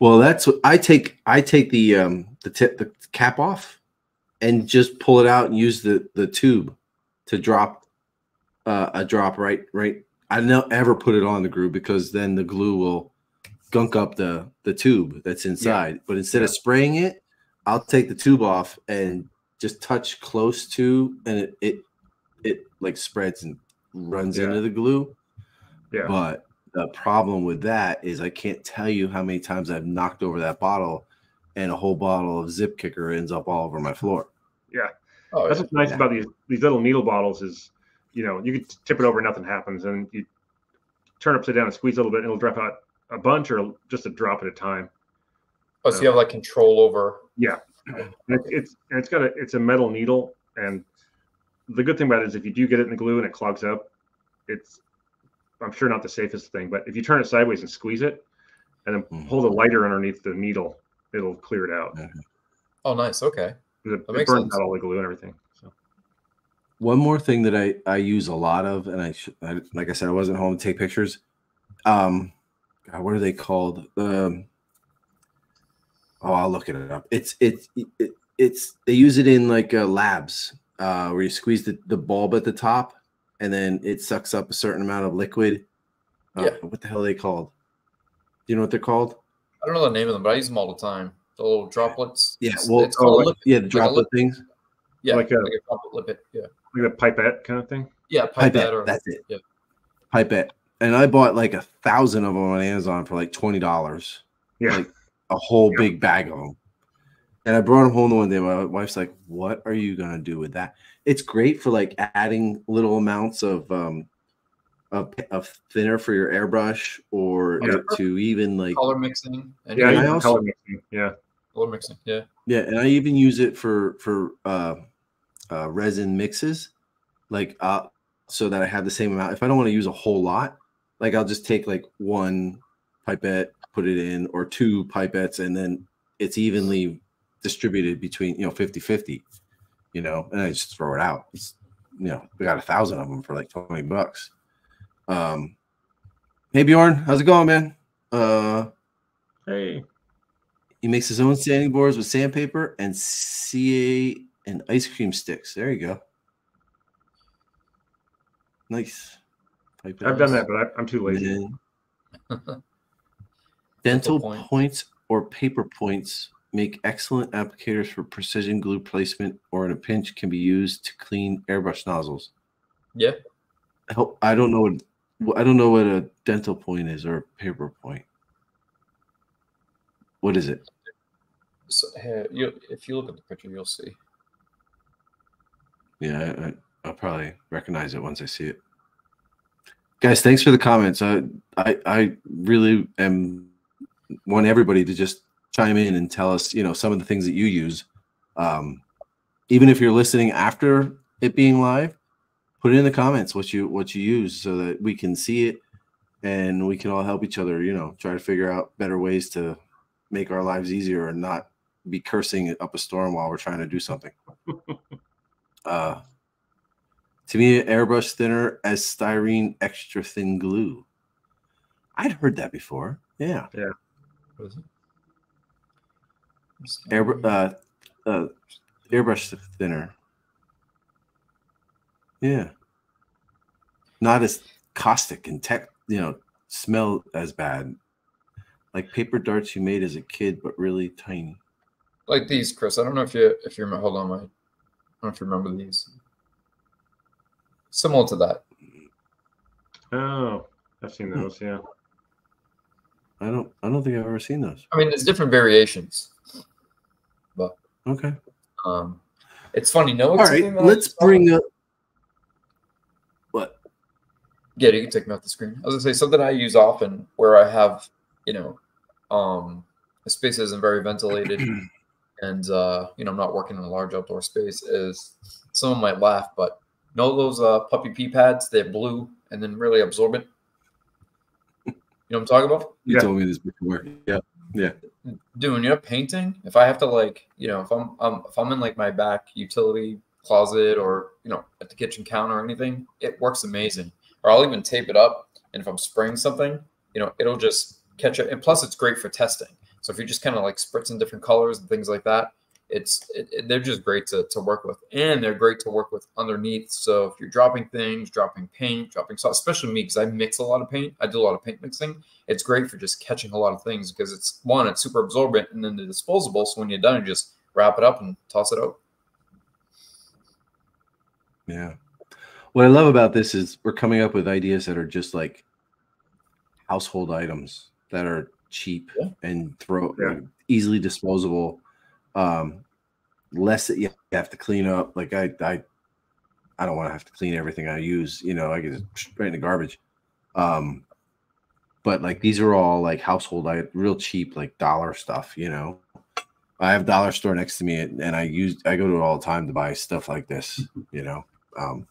Well, that's what I take. I take the um the tip the cap off, and just pull it out and use the the tube to drop uh, a drop right right. I don't ever put it on the glue because then the glue will gunk up the the tube that's inside. But instead of spraying it, I'll take the tube off and just touch close to, and it it, it like spreads and runs Yeah. into the glue. Yeah, But the problem with that is I can't tell you how many times I've knocked over that bottle and a whole bottle of zip kicker ends up all over my floor. oh, that's what's nice Yeah. about these these little needle bottles is, you know, you can tip it over, nothing happens, and you turn upside down and squeeze a little bit, and it'll drop out a bunch or just a drop at a time. oh, so you have like control over. Yeah, and it's, it's and it's got a it's a metal needle, and the good thing about it is if you do get it in the glue and it clogs up, it's I'm sure not the safest thing, but if you turn it sideways and squeeze it, and then Mhm. hold a lighter underneath the needle, it'll clear it out. Yeah. Oh, nice. Okay. It, it That makes burns sense. out all the glue and everything. One more thing that I, I use a lot of, and I, sh- I like I said, I wasn't home to take pictures. Um, God, what are they called? Um, oh, I'll look it up. It's it's it, it's they use it in like uh, labs uh, where you squeeze the, the bulb at the top, and then it sucks up a certain amount of liquid. Uh, Yeah. What the hell are they called? Do you know what they're called? I don't know the name of them, but I use them all the time. The little droplets. Yeah, well, it's called oh, like- Yeah, the a droplet lip- things. Yeah, like like a- a, droplet lip. Yeah. Like a pipette kind of thing. Yeah, pipette, Pipette. or That's it. Yeah. Pipette. And I bought like a thousand of them on Amazon for like twenty dollars. Yeah. Like a whole Yeah. big bag of them. And I brought them home the one day. My wife's like, "What are you gonna do with that?" It's great for like adding little amounts of um of, of thinner for your airbrush, or Yeah. to even like color mixing. And Yeah, I also- color mixing. Yeah, color mixing. Yeah. Yeah, and I even use it for for uh, uh, resin mixes, like uh, so that I have the same amount. If I don't want to use a whole lot, like I'll just take like one pipette, put it in, or two pipettes, and then it's evenly distributed between you know 50 50 you know and i just throw it out. It's you know we got a thousand of them for like 20 bucks. Um hey bjorn how's it going man? Uh hey, he makes his own sanding boards with sandpaper and CA and ice cream sticks. There you go. Nice. Pipe I've done that, but I, I'm too lazy. Then dental point. points or paper points make excellent applicators for precision glue placement or in a pinch can be used to clean airbrush nozzles. Yeah. Help I don't know what I don't know what a dental point is or a paper point. What is it? So, here, you, if you look at the picture, you'll see. Yeah, I, I, I'll probably recognize it once I see it. Guys, thanks for the comments. I, I, I really am want everybody to just chime in and tell us, you know, some of the things that you use. Um, even if you're listening after it being live, put it in the comments what you what you use so that we can see it and we can all help each other. You know, try to figure out better ways to make our lives easier and not be cursing up a storm while we're trying to do something. Uh, to me, airbrush thinner as styrene extra thin glue. I'd heard that before. Yeah, What is it? Air, uh, uh, airbrush thinner. Yeah, not as caustic and tech. You know, smell as bad. Like paper darts you made as a kid, but really tiny. like these, Chris. I don't know if you if you remember. Hold on, my don't know if you remember these. Similar to that. Oh, I've seen those. Yeah. I don't. I don't think I've ever seen those. I mean, there's different variations. But okay. Um, it's funny. No, All right. Let's bring up. What? Yeah, you can take me off the screen. I was gonna say something I use often where I have, you know, um, the space isn't very ventilated, and uh, you know, I'm not working in a large outdoor space. Is someone might laugh, but know those uh, puppy pee pads? They're blue and then really absorbent. You know what I'm talking about? You Yeah. told me this before. Yeah. Yeah doing you know painting if i have to like you know if i'm um, if i'm in like my back utility closet or you know at the kitchen counter or anything it works amazing or i'll even tape it up and if i'm spraying something you know it'll just catch it and plus it's great for testing so if you're just kind of like spritzing different colors and things like that it's it, it- they're just great to, to work with and they're great to work with underneath so if you're dropping things dropping paint dropping sauce especially me because i mix a lot of paint i do a lot of paint mixing it's great for just catching a lot of things because it's one, it's super absorbent, and then the disposable. So when you're done, you just wrap it up and toss it out. Yeah. What I love about this is we're coming up with ideas that are just like household items that are cheap Yeah. and throw Yeah. easily disposable. Um, less that you have to clean up. Like I, I, I don't want to have to clean everything I use. You know, I get straight in the garbage. Um, but like these are all like household, I real cheap, like dollar stuff. You know, I have dollar store next to me, and and I use I go to it all the time to buy stuff like this. You know, um,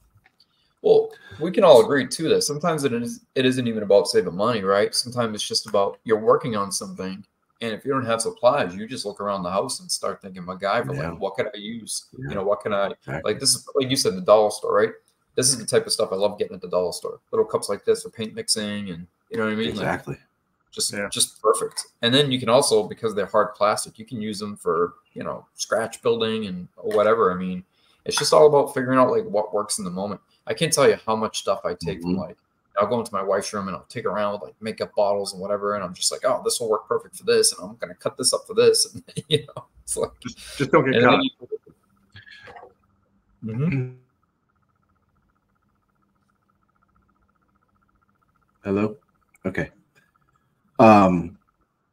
Well, we can all agree to this. Sometimes it is it isn't even about saving money, right? Sometimes it's just about you're working on something, and if you don't have supplies, you just look around the house and start thinking, MacGyver, Yeah. like, what can I use? Yeah. You know, what can I Exactly. like? This is like you said, the dollar store, right? This is the type of stuff I love getting at the dollar store. Little cups like this for paint mixing, and you know what I mean. Like, exactly. just Yeah. just perfect. And then you can also because they're hard plastic, you can use them for you know scratch building and whatever. I mean, it's just all about figuring out like what works in the moment. I can't tell you how much stuff I take from Mhm. like I'll go into my wife's room and I'll take around with like makeup bottles and whatever, and I'm just like, oh, this will work perfect for this, and I'm gonna cut this up for this, and you know, it's like Just, just don't get caught. you- Mhm. Hello. Okay. Um,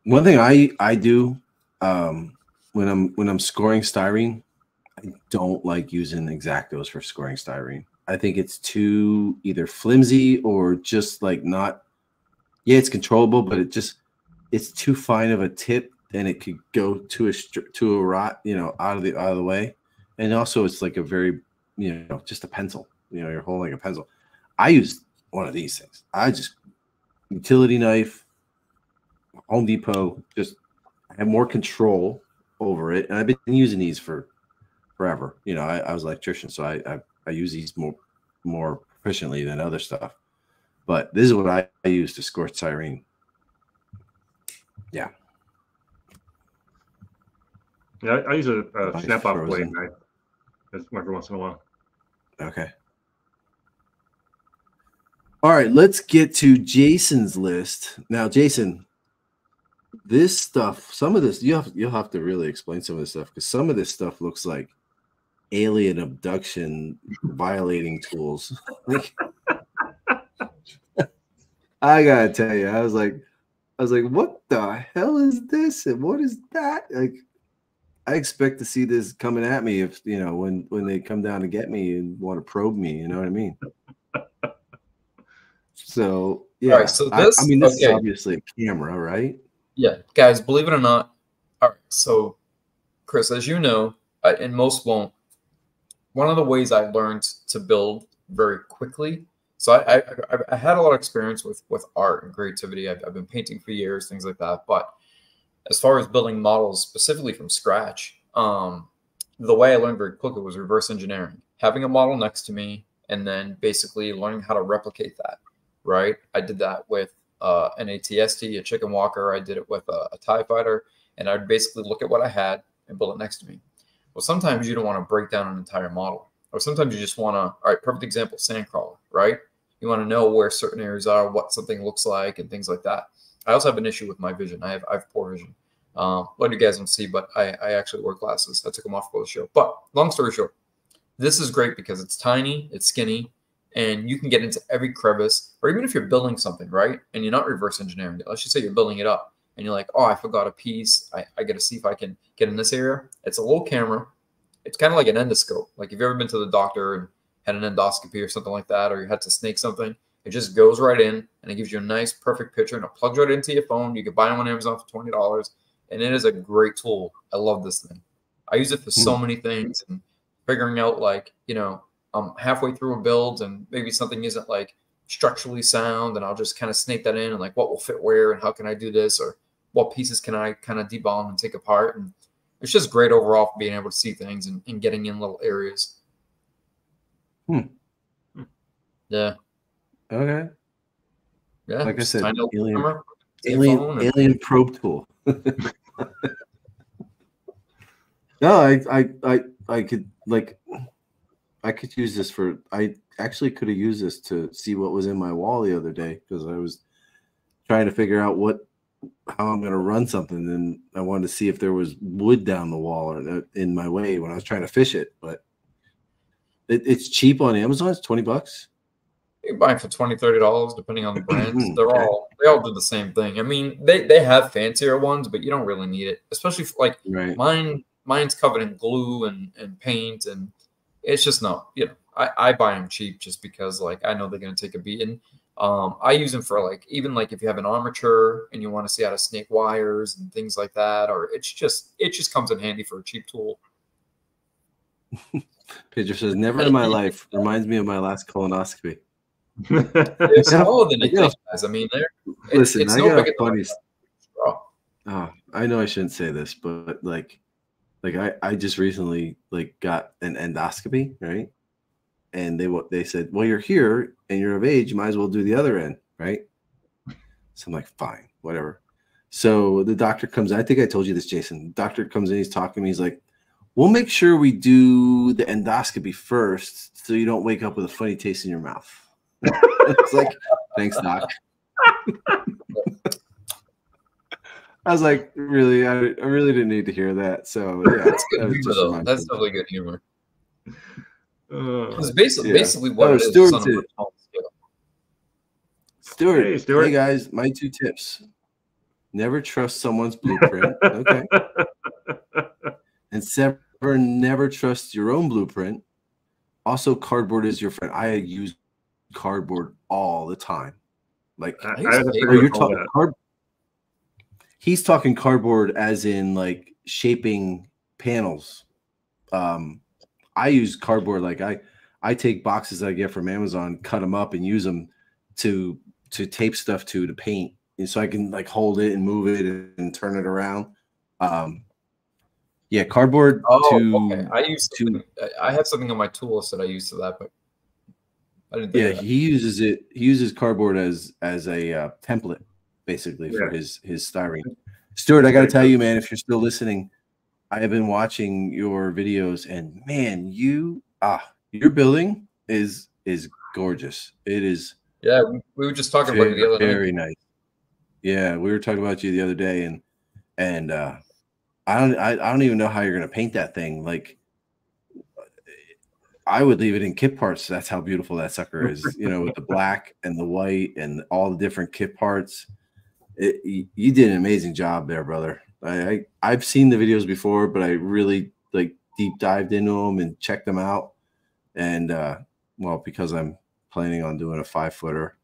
one thing I I do um when I'm when I'm scoring styrene, I don't like using X-Actos for scoring styrene. I think it's too either flimsy or just like not. Yeah, it's controllable, but it just it's too fine of a tip, and it could go to a to a rot, you know, out of the out of the way. And also, it's like a very you know just a pencil. You know, you're holding a pencil. I use one of these things. I just utility knife, Home Depot. Just I have more control over it, and I've been using these for forever. You know, I, I was an electrician, so I, I I use these more more proficiently than other stuff. But this is what I, I use to score styrene. Yeah, I, I use a, a snap off blade knife every once in a while. Okay. All right, let's get to Jason's list. Now, Jason, this stuff, some of this, you have you'll have to really explain some of this stuff because some of this stuff looks like alien abduction violating tools. I gotta tell you, I was like, I was like, what the hell is this? And what is that? Like, I expect to see this coming at me if you know when when they come down to get me and want to probe me. You know what I mean? So yeah, right, so I- this- I, mean, this is obviously a camera, right? Yeah, guys, believe it or not. All right, so Chris, as you know, I, and most won't. One of the ways I learned to build very quickly. So I, I, I- had a lot of experience with with art and creativity. I've, I've been painting for years, things like that. But as far as building models specifically from scratch, um, the way I learned very quickly was reverse engineering, having a model next to me, and then basically learning how to replicate that. Right, I did that with uh, an ATST, a chicken walker. I did it with a, a TIE fighter, and I'd basically look at what I had and build it next to me. Well, sometimes you don't want to break down an entire model, or sometimes you just want to. All right, perfect example: sandcrawler. Right, you want to know where certain areas are, what something looks like, and things like that. I also have an issue with my vision. I have I have poor vision. Um, of you guys don't see, but I, I actually wear glasses. I took them off for the show. But long story short, This is great because it's tiny, it's skinny, and you can get into every crevice. Or even if you're building something, right, and you're not reverse engineering it, let's just say you're building it up, and you're like, oh, I forgot a piece. I, I got to see if I can get in this area. It's a little camera. It's kind of like an endoscope. Like if you've ever been to the doctor and had an endoscopy or something like that, or you had to snake something, it just goes right in and it gives you a nice, perfect picture and it plugs right into your phone. You can buy them on Amazon for twenty dollars, and it is a great tool. I love this thing. I use it for so hmm. many things and figuring out like you know I'm halfway through a build and maybe something isn't like structurally sound, and I'll just kind of snake that in and like what will fit where and how can I do this or what pieces can I kind of debond and take apart and it's just great overall for being able to see things and, and getting in little areas. Hmm. Yeah. Okay. Yeah. Like I said, alien, camera, alien, alien probe tool. no, I, I, I, I could like, I could use this for. I actually could have used this to see what was in my wall the other day because I was trying to figure out what how I'm going to run something, and I wanted to see if there was wood down the wall or uh, in my way when I was trying to fish it. But it, it's cheap on Amazon. It's twenty bucks. You can buy them for 20 $30, depending on the brands. They're all they all do the same thing. I mean, they they have fancier ones, but you don't really need it, especially for, like right. mine. Mine's covered in glue and and paint, and it's just not. You know, I I buy them cheap just because like I know they're gonna take a beating. Um, I use them for like even like if you have an armature and you want to see how to snake wires and things like that, or it's just it just comes in handy for a cheap tool. Pedro says, "Never in my life." Reminds me of my last colonoscopy. they're smaller than you think, guys. I mean, they're listen. It's I no got a funny. Oh, I know I shouldn't say this, but like, like I I just recently like got an endoscopy, right? And they they said, "Well, you're here and you're of age, you might as well do the other end, right?" So I'm like, "Fine, whatever." So the doctor comes. I think I told you this, Jason. The doctor comes in. He's talking to me. He's like, "We'll make sure we do the endoscopy first, so you don't wake up with a funny taste in your mouth." it's like, "Thanks, doc." I was like, "Really? I, I really didn't need to hear that." So yeah, that's good humor, though. That's definitely good humor. It's basically yeah. basically what oh, it Stuart is. Stuart, hey, Stuart. Hey guys, my two tips. Never trust someone's blueprint. okay. and sever never trust your own blueprint. Also, cardboard is your friend. I use cardboard all the time. Like I, I you're talking card, he's talking cardboard as in like shaping panels. Um I use cardboard like I I take boxes that I get from Amazon, cut them up, and use them to to tape stuff to to paint, and so I can like hold it and move it and turn it around. Um, yeah, cardboard. Oh, to, okay. I use to. I have something on my tool that I use for that, but I didn't. yeah, he uses it. He uses cardboard as as a uh, template, basically yeah. for his his styrene. Stuart, I got to tell you, man, if you're still listening, I have been watching your videos, and man, you ah, your building is is gorgeous. It is. Yeah, we, were just talking very, about it the other very night. Very nice. Yeah, we were talking about you the other day, and and uh, I don't I, I don't even know how you're gonna paint that thing. Like, I would leave it in kit parts. That's how beautiful that sucker is. you know, with the black and the white and all the different kit parts. It, you did an amazing job there, brother. I, I have seen the videos before, but I really like deep dived into them and checked them out. And uh, well, because I'm planning on doing a five footer.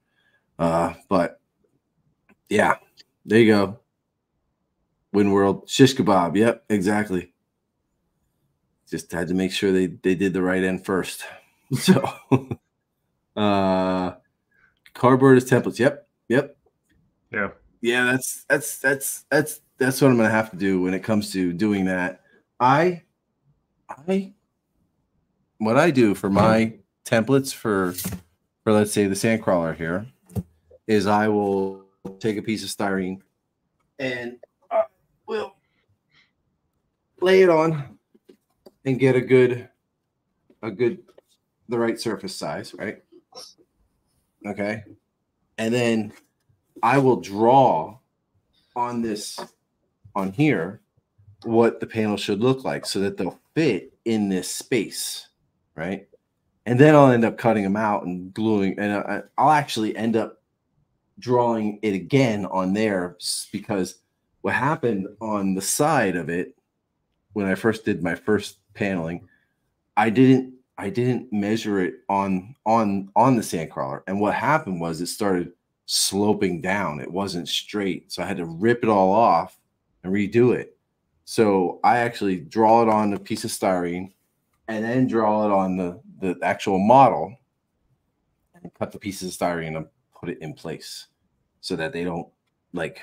Uh, but yeah, there you go. Win World shish kebab. Yep, exactly. Just had to make sure they they did the right end first. So, uh, cardboard is templates. Yep, yep. Yeah, yeah. That's that's that's that's that's what I'm gonna have to do when it comes to doing that. I, I, what I do for my templates for, for let's say the sandcrawler here, is I will take a piece of styrene and uh, I will lay it on and get a good, a good, the right surface size, right? Okay, and then I will draw on this on here what the panel should look like so that they'll fit in this space, right? And then I'll end up cutting them out and gluing, and I, I'll actually end up drawing it again on there because what happened on the side of it when I first did my first paneling, I didn't I didn't measure it on on on the sandcrawler, and what happened was it started sloping down. It wasn't straight, so I had to rip it all off and redo it. So I actually draw it on a piece of styrene, and then draw it on the the actual model, and cut the pieces of styrene and put it in place, so that they don't like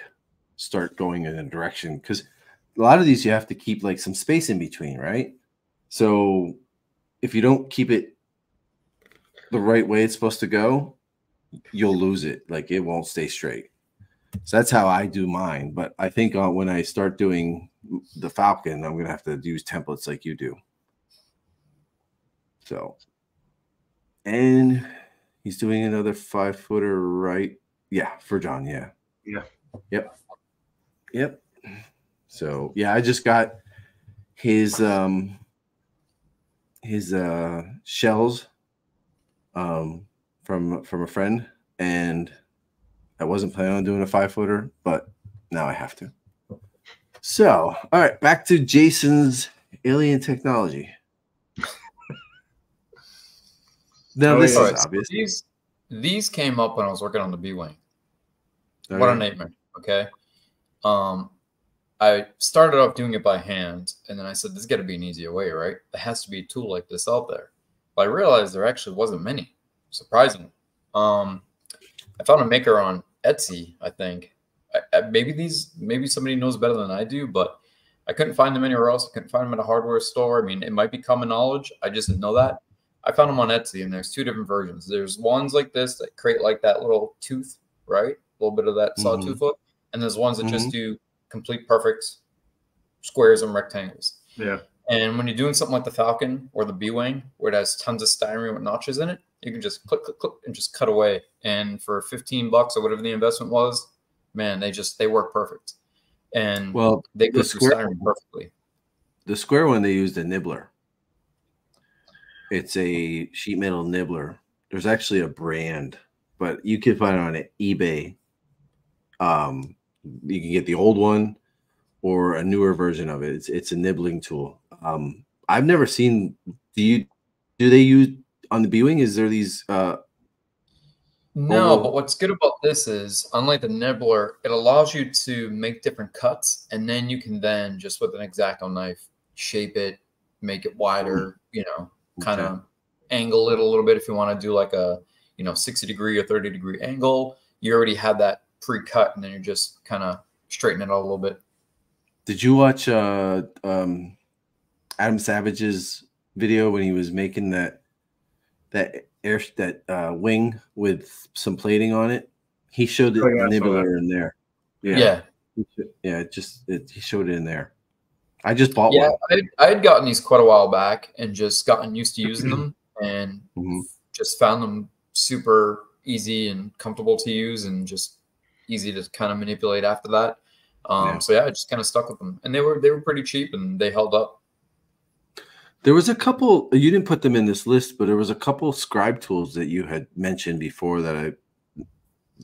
start going in a direction because a lot of these you have to keep like some space in between, right? So if you don't keep it the right way it's supposed to go, you'll lose it. Like it won't stay straight. So that's how I do mine. But I think uh, when I start doing the Falcon, I'm gonna have to use templates like you do. So, and he's doing another five footer, right? Yeah, for John. Yeah. Yeah. Yep. Yep. So yeah, I just got his um his uh shells um from from a friend and I wasn't planning on doing a five footer, but now I have to. So, all right, back to Jason's alien technology. now Oh, this yeah. is Alright, so obvious. These these came up when I was working on the B wing. All what a right. nightmare. Okay. Um, I started off doing it by hand, and then I said, "There's got to be an easier way, right? There has to be a tool like this out there." But I realized there actually wasn't many. Surprisingly, um, I found a maker on Etsy. I think I, I, maybe these, maybe somebody knows better than I do, but I couldn't find them anywhere else. I couldn't find them at a hardware store. I mean, it might be common knowledge. I just didn't know that. I found them on Etsy, and there's two different versions. There's ones like this that create like that little tooth, right? A little bit of that sawtooth look, and there's ones that just do complete perfect squares and rectangles. Yeah. And when you're doing something like the Falcon or the B Wing, where it has tons of styrene with notches in it, you can just click, click, click, and just cut away. And for 15 bucks or whatever the investment was, man, they just they work perfect. And Well, they go the square- styrene perfectly. the square one they used a nibbler. It's a sheet metal nibbler. There's actually a brand, but you can find it on eBay. Um, you can get the old one or a newer version of it. It's it's a nibbling tool. Um, I've never seen. Do you do they use on the B wing? Is there these? Uh, No, but what's good about this is, unlike the nibbler, it allows you to make different cuts, and then you can then just with an X-Acto knife shape it, make it wider. You know, kind of Okay. angle it a little bit if you want to do like a you know 60 degree or 30 degree angle. You already have that pre-cut, and then you're just kind of straighten it out a little bit. Did you watch uh, um, Adam Savage's video when he was making that that air that uh, wing with some plating on it? He showed it Oh, yeah, nibbler in there. Yeah, Yeah, yeah. He sho- yeah. It just it, he showed it in there. I just bought yeah one. I, I had gotten these quite a while back and just gotten used to using them, and Mhm. just found them super easy and comfortable to use and just easy to kind of manipulate after that. Um, Yeah. So yeah, I just kind of stuck with them, and they were they were pretty cheap and they held up. There was a couple. You didn't put them in this list, but there was a couple scribe tools that you had mentioned before that I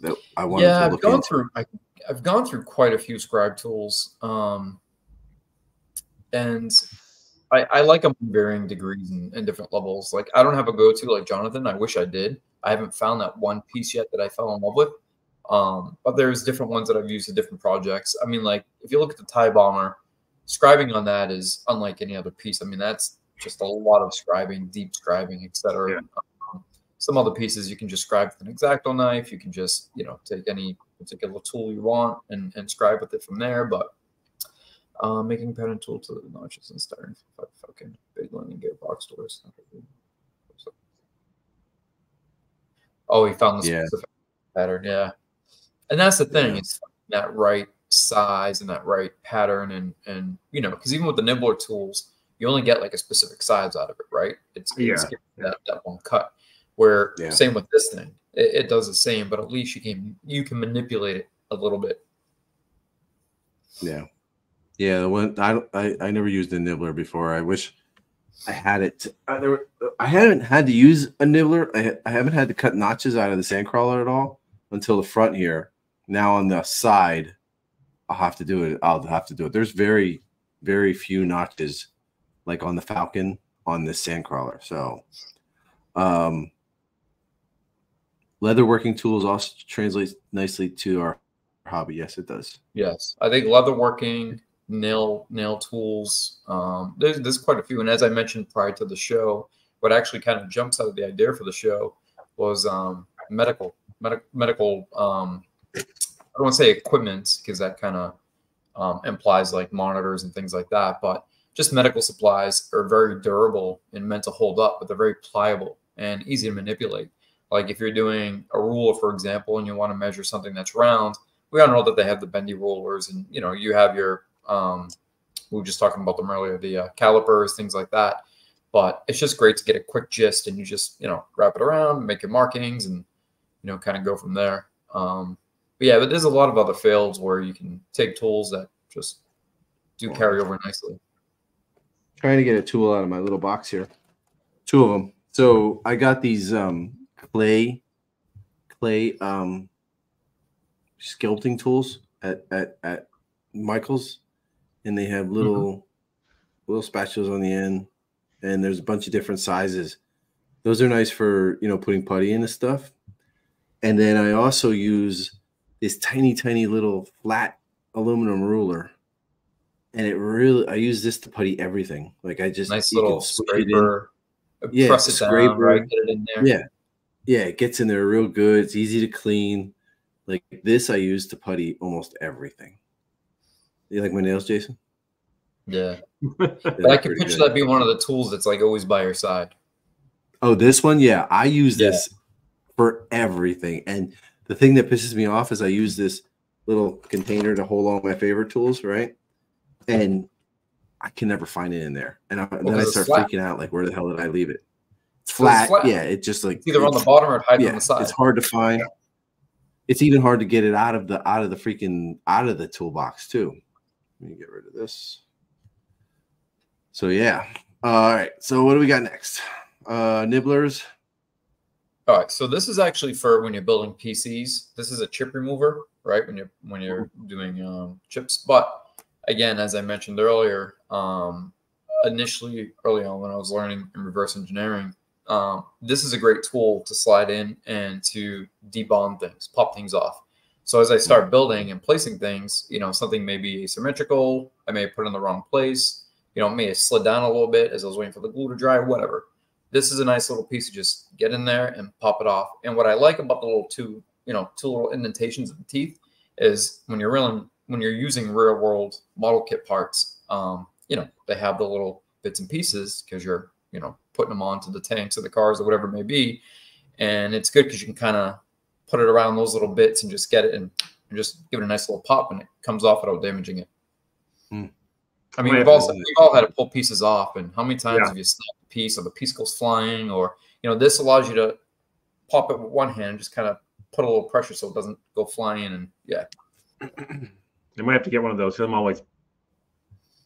that I wanted yeah, to I've look gone into. through I, I've gone through quite a few scribe tools, um, and I, I like them in varying degrees and, and different levels. Like I don't have a go-to like Jonathan. I wish I did. I haven't found that one piece yet that I fell in love with. Um, but there's different ones that I've used in different projects. I mean, like if you look at the TIE bomber, scribing on that is unlike any other piece. I mean, that's just a lot of scribing, deep scribing, etc. Yeah. Um, some other pieces you can just scribe with an X-Acto knife. You can just, you know, take any particular tool you want and, and scribe with it from there. But uh, making pattern tool to the notches and starting fucking big learning gearbox doors. Oh, he found the Yeah. specific pattern. Yeah. And that's the thing, Yeah. it's that right size and that right pattern and and you know, because even with the nibbler tools, you only get like a specific size out of it, right? It's, it's Yeah. giving that, that one cut. Where Yeah. same with this thing, it, it does the same, but at least you can you can manipulate it a little bit. Yeah, yeah. The one I, I I never used a nibbler before. I wish I had it. I, uh, there, I haven't had to use a nibbler. I, I haven't had to cut notches out of the sandcrawler at all until the front here. Now on the side, I'll have to do it. I'll have to do it. There's very, very few notches, like on the Falcon on this sandcrawler. So, um, leather working tools also translates nicely to our hobby. Yes, it does. Yes, I think leatherworking, nail nail tools. Um, there's there's quite a few, and as I mentioned prior to the show, what actually kind of jumps out of the idea for the show was um, medical medical medical. Um, I don't want to say equipment because that kind of um, implies like monitors and things like that, but just medical supplies are very durable and meant to hold up, but they're very pliable and easy to manipulate. Like if you're doing a ruler, for example, and you want to measure something that's round, we all know that they have the bendy rulers and you know you have your um we were just talking about them earlier the uh, calipers things like that. But it's just great to get a quick gist and you just you know wrap it around make your markings and you know kind of go from there. Um but yeah but there's a lot of other fields where you can take tools that just do carry over nicely trying to get a tool out of my little box here. Two of them. So I got these um clay clay um sculpting tools at at at Michael's and they have little little spatulas on the end and there's a bunch of different sizes. Those are nice for, you know, putting putty in and stuff. And then I also use this tiny tiny little flat aluminum ruler and it really I use this to putty everything. Like I just nice you can little switch scraper Yeah, press it down scraper. right get it in there Yeah. Yeah, it gets in there real good. It's easy to clean. Like this I use to putty almost everything. You like my nails, Jason? yeah but i can picture good. that being one of the tools that's like always by your side Oh, this one? Yeah, I use Yeah. this for everything. And the thing that pisses me off is I use this little container to hold all my favorite tools, right? And I can never find it in there. And I, then I start flat. freaking out like, where the hell did I leave it? It's flat. it's flat. Yeah, it just like it's either on the bottom or it hides on the side it's hard to find. It's even hard to get it out of the out of the freaking out of the toolbox too. Let me get rid of this. So yeah. All right. So what do we got next? Uh nibblers. All right, so this is actually for when you're building PCs. This is a chip remover, right? When you're when you're doing um, chips. But again, as I mentioned earlier, um, initially early on when I was learning in reverse engineering, um, this is a great tool to slide in and to debond things, pop things off. So as I start building and placing things, you know, something may be asymmetrical. I may have put it in the wrong place. You know, it may have slid down a little bit as I was waiting for the glue to dry, whatever this is a nice little piece to just get in there and pop it off. And what I like about the little two, you know, two little indentations of the teeth is when you're reeling, when you're using real world model kit parts, um, you know, they have the little bits and pieces because you're, you know, putting them onto the tanks or the cars or whatever it may be. And it's good because you can kind of put it around those little bits and just get it and, and just give it a nice little pop and it comes off without damaging it. Hmm. I mean, Might we've all we've all had to pull pieces off, and how many times Yeah. have you snapped a piece or the piece goes flying, or you know, this allows you to pop it with one hand, and just kind of put a little pressure so it doesn't go flying, and yeah, I might have to get one of those. 'cause I'm always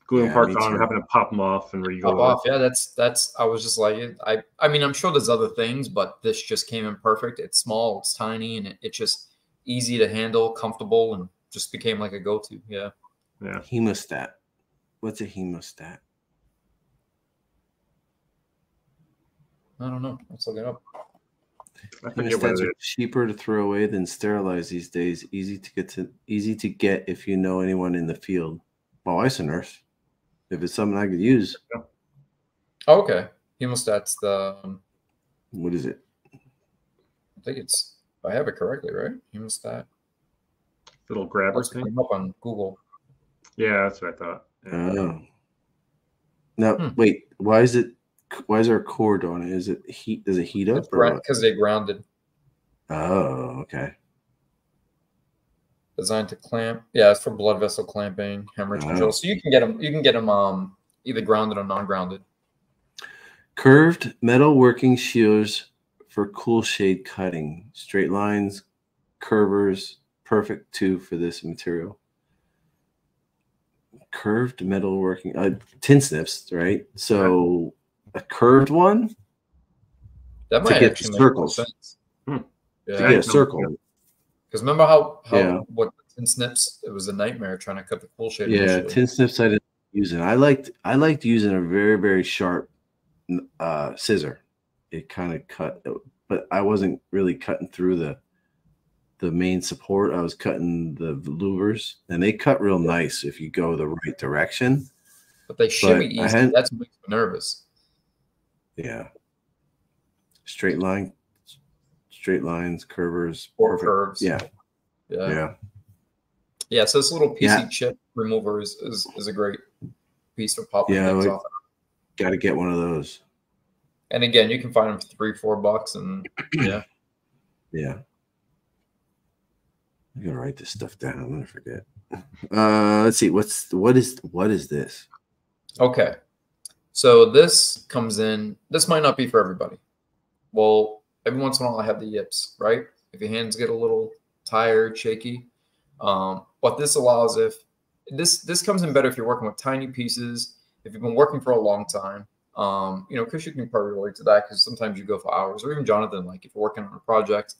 gluing Yeah, parts on, too. having to pop them off, and reglue. pop off. Yeah, that's that's. I was just like, I I mean, I'm sure there's other things, but this just came in perfect. It's small, it's tiny, and it, it's just easy to handle, comfortable, and just became like a go-to. Yeah. Yeah, Hemostat. What's a hemostat? I don't know. Let's look it up. I forget what Hemostats are cheaper to throw away than sterilize these days. Easy to get to easy to get if you know anyone in the field. My wife's a nurse. If it's something I could use, Oh, okay. Hemostat's the. Um, what is it? I think it's. If I have it correctly, right? Hemostat. Little grabber thing. up on Google. Yeah, that's what I thought. Yeah. Oh. Now Hmm. wait, why is it why is there a cord on it? Is it heat does it heat up because they grounded. Oh, okay. Designed to clamp. Yeah, it's for blood vessel clamping, hemorrhage Wow. control. So you can get them. You can get them um either grounded or non-grounded. Curved metal working shears for cool shade cutting. Straight lines, curvers, perfect too for this material. Curved metal working uh, tin snips, right? So a curved one That To might get make circles. sense. Hmm. to Yeah, get a circle. because remember how how Yeah. what tin snips? It was a nightmare trying to cut the cool shade. Yeah, initially. tin snips I didn't use it. I liked I liked using a very very sharp uh, scissor. It kind of cut, but I wasn't really cutting through the the main support. I was cutting the louvers, and they cut real nice if you go the right direction. but they shimmy I easy. That's what makes me nervous. Yeah, straight line, straight lines, curvers, Or perfect. curves. Yeah, yeah, yeah. yeah. so this little PC Yeah. chip remover is, is is a great piece for popping Yeah, things off. Got to get one of those. And again, you can find them for three, four bucks, and yeah, Yeah. I gotta write this stuff down. I'm gonna forget. Uh, let's see. What's what is what is this? Okay. So this comes in. This might not be for everybody. Well, every once in a while I have the yips, right? If your hands get a little tired, shaky. Um, this allows if this this comes in better if you're working with tiny pieces, if you've been working for a long time. Um, you know, Chris, you can probably relate to that because sometimes you go for hours, or even Jonathan, like if you're working on a project,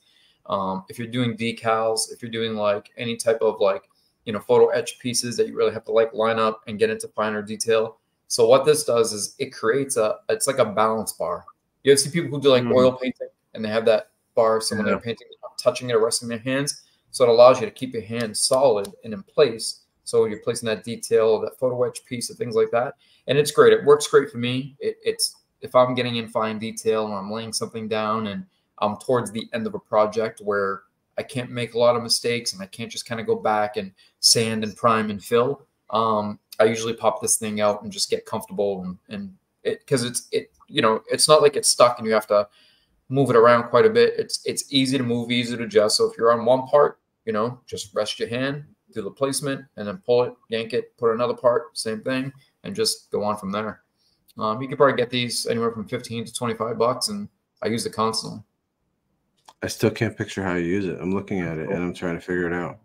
um, if you're doing decals, if you're doing like any type of like, you know, photo etch pieces that you really have to like line up and get into finer detail. So what this does is it creates a it's like a balance bar. You ever see people who do like Mhm. oil painting and they have that bar, so when Yeah. they're painting, touching it or resting their hands. So it allows you to keep your hands solid and in place. So you're placing that detail, that photo etch piece, and things like that. And it's great. It works great for me. It, it's if I'm getting in fine detail and I'm laying something down and I'm towards the end of a project where I can't make a lot of mistakes and I can't just kind of go back and sand and prime and fill. Um, I usually pop this thing out and just get comfortable and and it because it's it you know it's not like it's stuck and you have to move it around quite a bit. It's it's easy to move, easy to adjust. So if you're on one part, you know, just rest your hand, do the placement, and then pull it, yank it, put another part, same thing, and just go on from there. Um, you could probably get these anywhere from 15 to 25 bucks, and I use it constantly. I still can't picture how you use it. I'm looking at it and I'm trying to figure it out.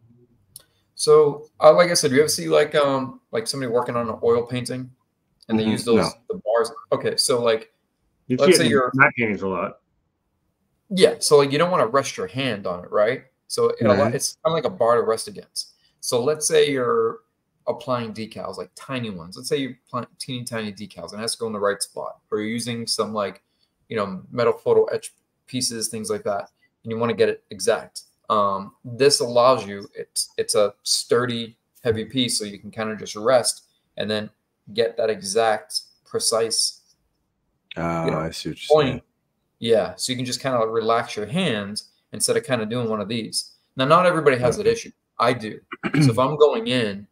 So, uh, like I said, you ever see like um like somebody working on an oil painting, and they Mhm. use those No. the bars? Okay, so like You Let's say you're- matte paintings a lot. Yeah, so like you don't want to rest your hand on it, right? So it, Right. it's kind of like a bar to rest against. So let's say you're applying decals, like tiny ones. Let's say you're applying teeny tiny decals, and it has to go in the right spot, or you're using some like, you know, metal photo etch pieces, things like that, and you want to get it exact. Um, this allows you. It's it's a sturdy, heavy piece, so you can kind of just rest and then get that exact, precise know, I see what you're saying. point. Yeah, so you can just kind of relax your hands instead of kind of doing one of these. Now, not everybody has that issue. I do. so if I'm going in,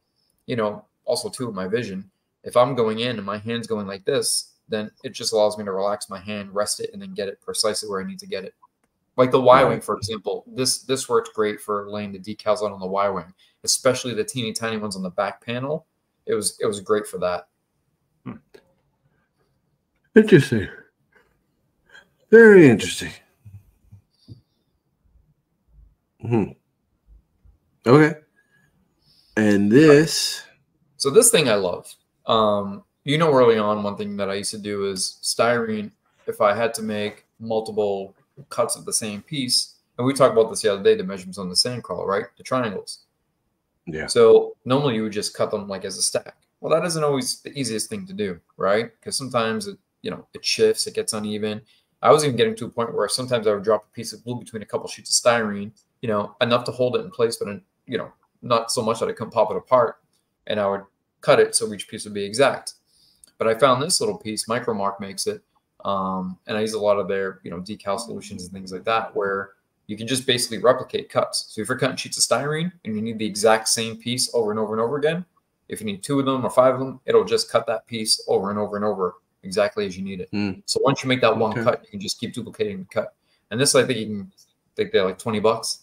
you know, also too with my vision, if I'm going in and my hand's going like this, then it just allows me to relax my hand, rest it, and then get it precisely where I need to get it. Like the Y wing, for example, this this works great for laying the decals out on the Y wing, especially the teeny tiny ones on the back panel. It was it was great for that. Interesting. Very interesting. Hmm. Okay. And this, So this thing I love. Um, you know, early on, one thing that I used to do is styrene. If I had to make multiple cuts of the same piece, and we talked about this the other day, the measurements on the sand crawl, right? The triangles. yeah, So normally you would just cut them like as a stack. Well, that isn't always the easiest thing to do, right? Because sometimes it, you know, it shifts, it gets uneven. I was even getting to a point where sometimes I would drop a piece of glue between a couple sheets of styrene, you know, enough to hold it in place, but you know, not so much that I couldn't pop it apart. And I would cut it so each piece would be exact. But I found this little piece, Micromark makes it, um, and I use a lot of their, you know, decal solutions and things like that, where you can just basically replicate cuts. So if you're cutting sheets of styrene and you need the exact same piece over and over and over again, if you need two of them or five of them, it'll just cut that piece over and over and over exactly as you need it. Hmm. So once you make that one Okay. cut, you can just keep duplicating the cut. And this, I think you can I think they're like 20 bucks.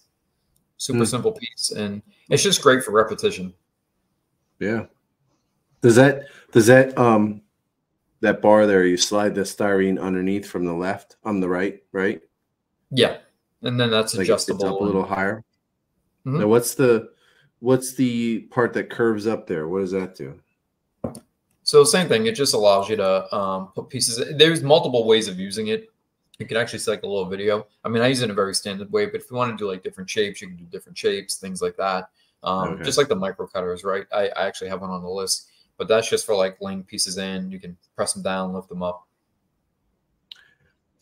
Super Hmm. simple piece. And it's just great for repetition. yeah. Does that does that um that bar there? You slide the styrene underneath from the left on the right, right? Yeah. And then that's Like it's adjustable. up a little higher. Mhm. Now, what's the what's the part that curves up there? What does that do? So same thing. It just allows you to um, put pieces. There's multiple ways of using it. You can actually select a little video. I mean, I use it in a very standard way, but if you want to do like different shapes, you can do different shapes, things like that. Um, Okay. Just like the micro cutters, right? I, I actually have one on the list, but that's just for like laying pieces in. You can press them down, lift them up.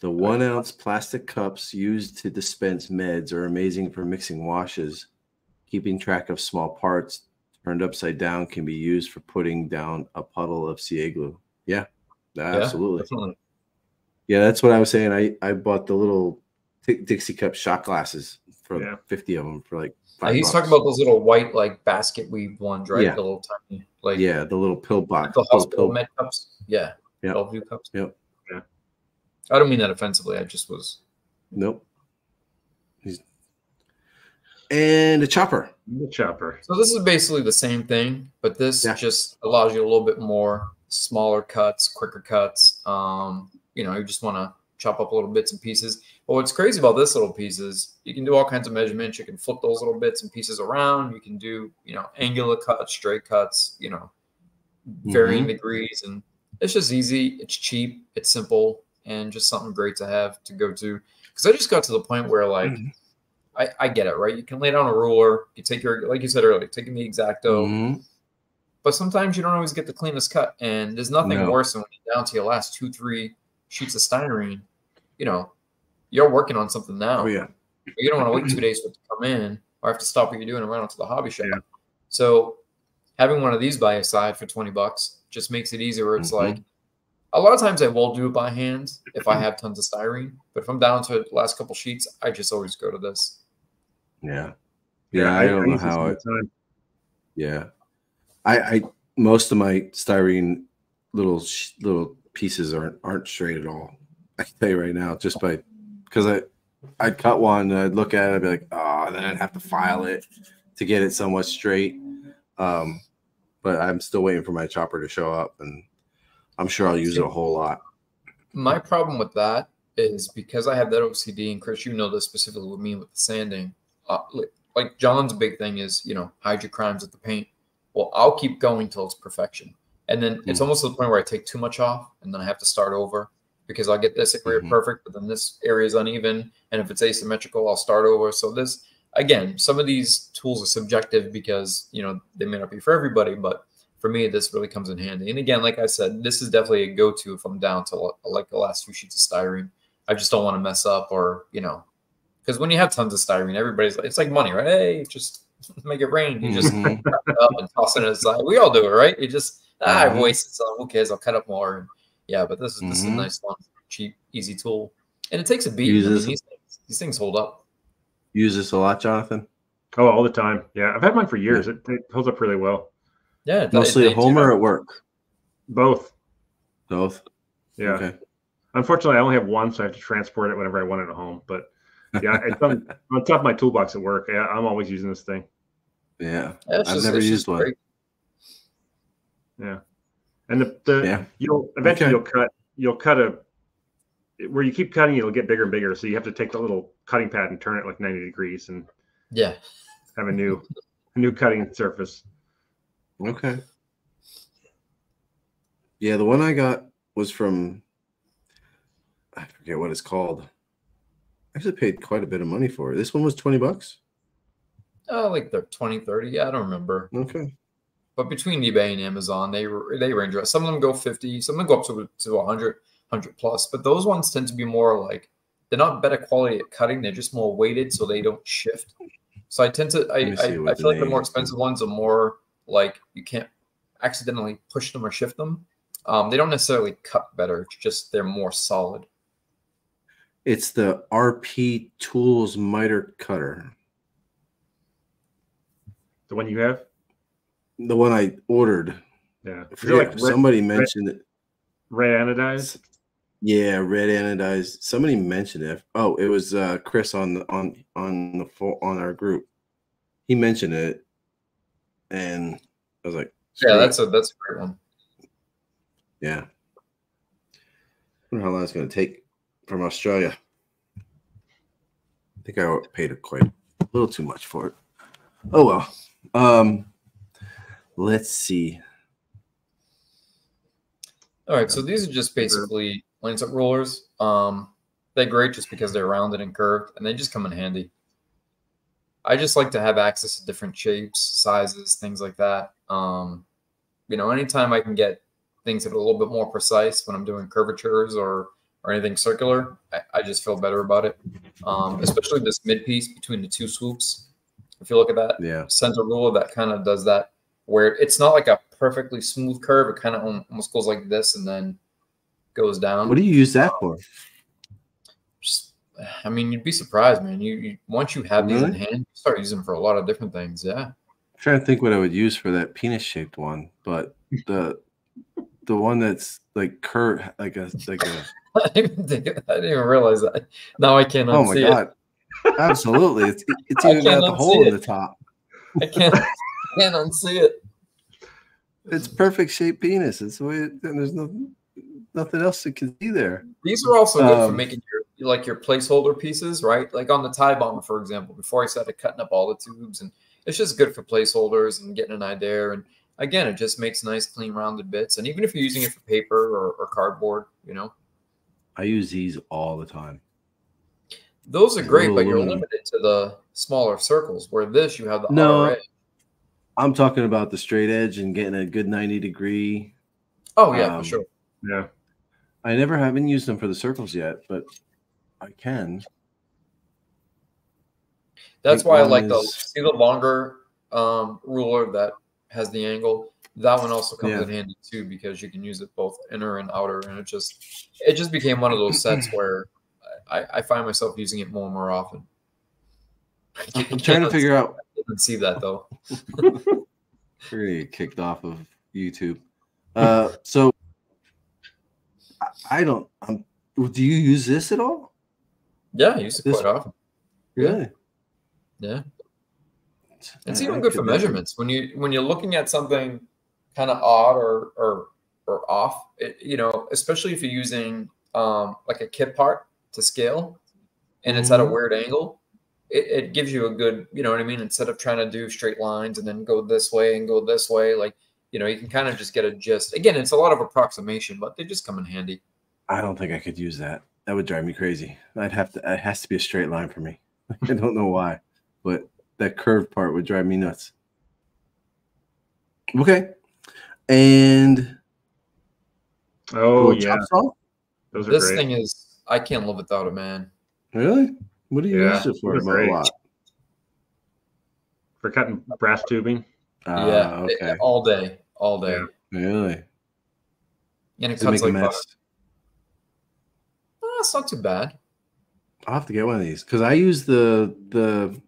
The one ounce plastic cups used to dispense meds are amazing for mixing washes. Keeping track of small parts turned upside down can be used for putting down a puddle of CA glue. Yeah, absolutely. Definitely. Yeah, that's what I was saying. I, I bought the little Dixie cup shot glasses for Yeah. 50 of them for like Uh, five he's bucks. talking about those little white like basket weave ones, right? Yeah. The little tiny like yeah, the little pill box. the hospital pill- med cups. Yeah. Yep. Bellevue cups. Yep. Yeah. I don't mean that offensively. I just was Nope. He's and a chopper. The chopper. So this is basically the same thing, but this Yeah. just allows you a little bit more smaller cuts, quicker cuts. Um, you know, you just want to chop up little bits and pieces. But what's crazy about this little piece is you can do all kinds of measurements. You can flip those little bits and pieces around. You can do, you know, angular cuts, straight cuts, you know, varying degrees. And it's just easy. It's cheap. It's simple and just something great to have to go to. Because I just got to the point where like I, I get it, right? You can lay down a ruler, you take your like you said earlier, taking the X-Acto, Mhm. but sometimes you don't always get the cleanest cut. And there's nothing No. worse than when you're down to your last two, three sheets of styrene, you know, you're working on something now. Oh yeah. You don't want to wait two days for it to come in or have to stop what you're doing and run out to the hobby shop. Yeah. So having one of these by your side for 20 bucks just makes it easier where it's Mhm. like a lot of times I will do it by hand if I have tons of styrene. But if I'm down to the last couple sheets, I just always go to this. Yeah. Yeah, I, don't know how all it time. Yeah, I, I most of my styrene little little pieces aren't aren't straight at all. I can tell you right now, just by because I I'd cut one and I'd look at it, I'd be like, oh, and then I'd have to file it to get it somewhat straight. Um, but I'm still waiting for my chopper to show up, and I'm sure I'll use it a whole lot. My problem with that is because I have that OCD, and Chris, you know this specifically with me with the sanding. Uh, like John's big thing is, you know, hide your crimes with the paint. Well, I'll keep going till it's perfection, and then it's Mhm. almost to the point where I take too much off, and then I have to start over because I'll get this area Mhm. perfect, but then this area is uneven, and if it's asymmetrical, I'll start over. So this, again, some of these tools are subjective because you know they may not be for everybody, but for me, this really comes in handy. And again, like I said, this is definitely a go-to if I'm down to like the last few sheets of styrene. I just don't want to mess up or you know, because when you have tons of styrene, everybody's like, it's like money, right? Hey, just make it rain. You just Mhm. wrap it up and toss it aside. We all do it, right? You just ah, I've Mhm. wasted some. Who cares? I'll cut up more. And yeah, but this is this is a Mhm. nice one, cheap, easy tool, and it takes a beat. I mean, these things, these things hold up. Use this a lot, Jonathan. Oh, all the time. Yeah, I've had mine for years. It, it holds up really well. Yeah, they- Mostly they at home or at work. Both. Both. Yeah. Okay. Unfortunately, I only have one, so I have to transport it whenever I want it at home. But yeah, it's on, on top of my toolbox at work. Yeah, I'm always using this thing. Yeah. Yeah, I've just- never used one. great. Yeah, and the, the Yeah. you'll eventually Okay. you'll cut you'll cut a where you keep cutting it'll get bigger and bigger. So you have to take the little cutting pad and turn it like 90 degrees and Yeah, have a new a new cutting surface. Okay. Yeah, the one I got was from I forget what it's called. I actually paid quite a bit of money for it. This one was 20 bucks. oh, like they're 20, 30. Yeah, I don't remember. Okay. But between eBay and Amazon, they they range. around- Some of them go 50, some of them go up to to 100, 100 plus. But those ones tend to be more like they're not better quality at cutting. They're just more weighted, so they don't shift. So I tend to I I, I feel like the more expensive ones are more like you can't accidentally push them or shift them. Um, they don't necessarily cut better. It's just they're more solid. It's the RP Toolz miter cutter. The one you have, The one I ordered. yeah. I Is it forget, like red, somebody mentioned it. red anodized? Yeah, red anodized. Somebody mentioned it. Oh, it was uh Chris on the on on the full on our group. He mentioned it, and I was like, Yeah, "Screw it." that's a that's a great one. Yeah. I wonder how long it's going to take from Australia. I think I paid quite a little too much for it. Oh well. Um, let's see. All right, so these are just basically lancet rulers. Um, they're great just because they're rounded and curved, and they just come in handy. I just like to have access to different shapes, sizes, things like that. Um, you know, anytime I can get things that are a little bit more precise when I'm doing curvatures or or anything circular, I, I just feel better about it. Um, especially this mid piece between the two swoops. If you look at that Yeah. center ruler, that kind of does that where it's not like a perfectly smooth curve. It kind of almost goes like this and then goes down. What do you use that for? Just- I mean, you'd be surprised, man. You, you once you have these in hand, you start using them for a lot of different things. Yeah. I'm trying to think what I would use for that penis shaped one, but the the one that's like curved, like a like a I didn't even I didn't even realize that. Now I can't oh my god, absolutely! It's it's even got the hole in the top. I can't can't unsee it. It's perfect shaped penis. It's the way. It, and there's nothing nothing else that can see there. These are also good for Um, making your like your placeholder pieces, right? Like on the TIE bomber, for example. Before I started cutting up all the tubes, and it's just good for placeholders and getting an idea. And again, it just makes nice, clean, rounded bits. And even if you're using it for paper or, or cardboard, you know, I use these all the time. those are great, but you're limited to the smaller circles. Where this, you have the No. RA. I'm talking about the straight edge and getting a good 90 degree. Oh yeah, Um, for sure. Yeah. I never haven't used them for the circles yet, but I can. That's think why I one like the see the longer um, ruler that has the angle. That one also comes Yeah. in handy too because you can use it both inner and outer, and it just it just became one of those sets where I, I find myself using it more and more often. I'm trying to figure out. I didn't see that though. We're kicked off of YouTube. Uh, so I- I don't. Um, do you use this at all? Yeah, I use it This- quite often. Really? Yeah, it's I- even I good for never- measurements when you when you're looking at something kind of odd or or or off. It, you know, especially if you're using um, like a kit part to scale, and it's at a Mhm. weird angle. It, it gives you a good, you know what I mean. Instead of trying to do straight lines and then go this way and go this way, like you know, you can kind of just get a gist. Again, it's a lot of approximation, but they just come in handy. I don't think I could use that. That would drive me crazy. I'd have to. It has to be a straight line for me. I don't know why, but that curved part would drive me nuts. Okay, and Oh yeah, those are This great. thing is, I can't live without it, man. Really? What do you Yeah, use it for? they're About great. a lot. for cutting brass tubing. Ah, yeah, it- okay. all day, all day, Yeah. Really? and it Does it cuts make a like butter. mess? Ah, it's not too bad. I'll have to get one of these because I use the the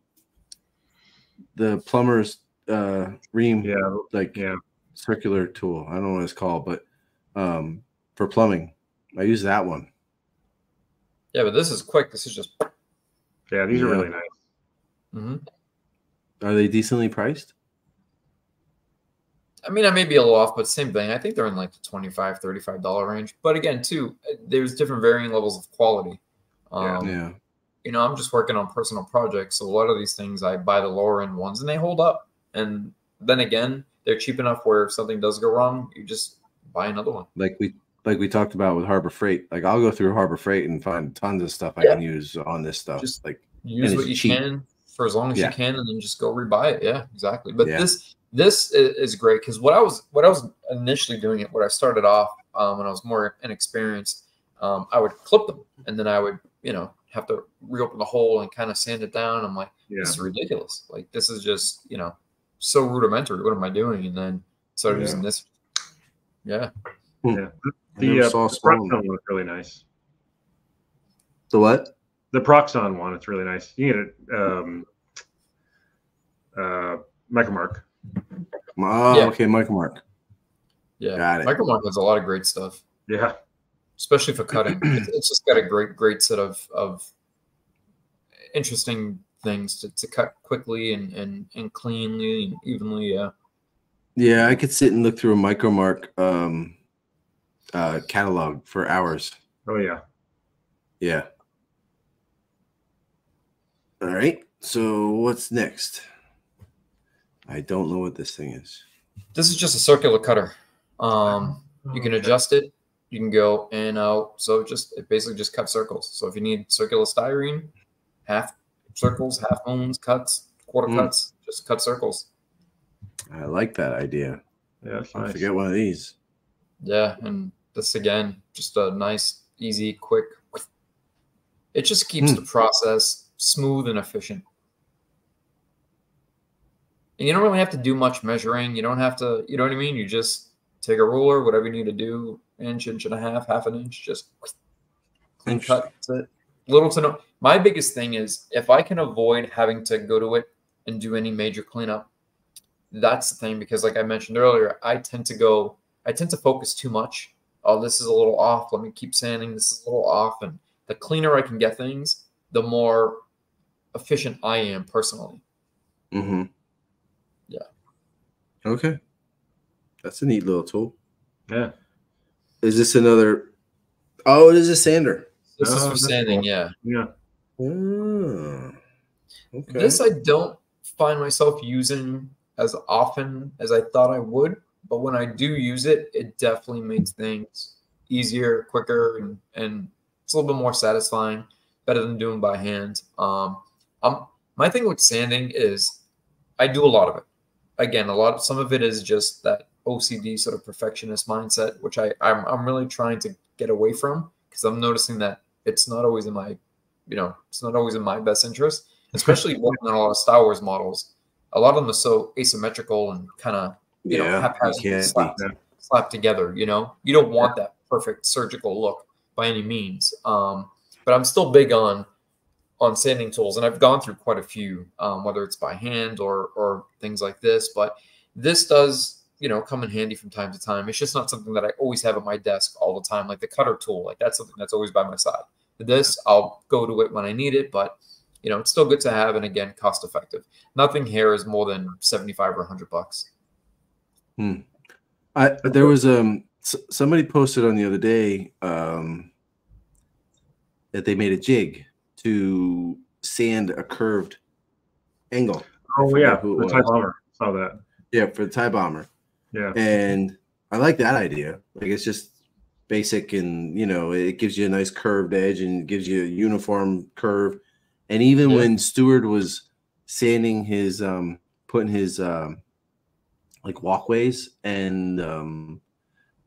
the plumber's uh ream Yeah, like yeah. circular tool. I don't know what it's called, but um for plumbing, I use that one. Yeah, but this is quick. This is just. Yeah, these are really nice. Mhm. Are they decently priced? I mean, I may be a little off, but same thing. I think they're in like the 25 $35 range. But again, too, uh, there's different varying levels of quality. Yeah. Um, yeah. You know, I'm just working on personal projects. So a lot of these things, I buy the lower end ones and they hold up. And then again, they're cheap enough where if something does go wrong, you just buy another one. Like we like we talked about with Harbor Freight. Like I'll go through Harbor Freight and find tons of stuff I Yeah. can use on this stuff. Just- like use what you cheap. can for as long as Yeah. you can and then just go rebuy it yeah exactly but Yeah. this this is great because what i was what i was initially doing it what i started off um, when i was more inexperienced um, i would clip them and then i would you know have to reopen the hole and kind of sand it down i'm like Yeah, this is ridiculous like this is just you know so rudimentary what am i doing and then started Yeah. using this yeah I the never uh, saw the Proxxon one. one is really nice. The what? The Proxxon one, it's really nice. You get it, um, uh, Micromark. Oh, Yeah. okay, Michael Mark. yeah Got it. micromark has a lot of great stuff Yeah, especially for cutting. it's, it's just got a great, great set of of interesting things to, to cut quickly and, and and cleanly and evenly. Yeah, Yeah, I could sit and look through a Micromark um uh catalog for hours. oh yeah. Yeah. All right. So what's next? I don't know what this thing is. this is just a circular cutter. Um, you can Okay. adjust it. you can go in and out. So just it basically just cuts circles. So if you need circular styrene, half circles, half moons, cuts, quarter Mm. cuts, just cut circles. I like that idea. Yeah, that's I'll nice. forget one of these. Yeah, and this again, just a nice, easy, quick. It just keeps Hmm. the process smooth and efficient. And you don't really have to do much measuring. You don't have to, you know what I mean? You just take a ruler, whatever you need to do, inch, inch and a half, half an inch, just clean cut. Little to no. My biggest thing is if I can avoid having to go to it and do any major cleanup, that's the thing because like I mentioned earlier, I tend to go, I tend to focus too much. Oh, this is a little off. Let me keep sanding. This is a little off. And the cleaner I can get things, the more efficient I am personally. Mm-hmm. Yeah. Okay. That's a neat little tool. Yeah. Is this another? Oh, it is a sander. This is Oh, for sanding, cool. yeah. Yeah. Oh, okay. This I don't find myself using as often as I thought I would, but when I do use it, it definitely makes things easier, quicker, and and it's a little bit more satisfying, better than doing by hand. Um, um, my thing with sanding is I do a lot of it. Again, a lot of some of it is just that OCD sort of perfectionist mindset, which I I'm, I'm really trying to get away from because I'm noticing that it's not always in my, you know, it's not always in my best interest especially working on a lot of Star Wars models. A lot of them are so asymmetrical and kind of you know yeah, haphazardly can't slapped, slapped together. You know, you don't want that perfect surgical look by any means. Um, but I'm still big on on sanding tools, and I've gone through quite a few, um, whether it's by hand or or things like this. But this does you know come in handy from time to time. It's just not something that I always have at my desk all the time, like the cutter tool. Like that's something that's always by my side. This I'll go to it when I need it, but you know it's still good to have, and again, cost effective. Nothing here is more than seventy five or hundred bucks. I there was um s- somebody posted on the other day um that they made a jig to sand a curved angle. Oh yeah. who The TIE was. bomber. Saw that. Yeah, for the TIE bomber. Yeah. And I like that idea. Like it's just basic and you know, it gives you a nice curved edge and gives you a uniform curve. And even Yeah. when Stewart was sanding his um putting his um like walkways and um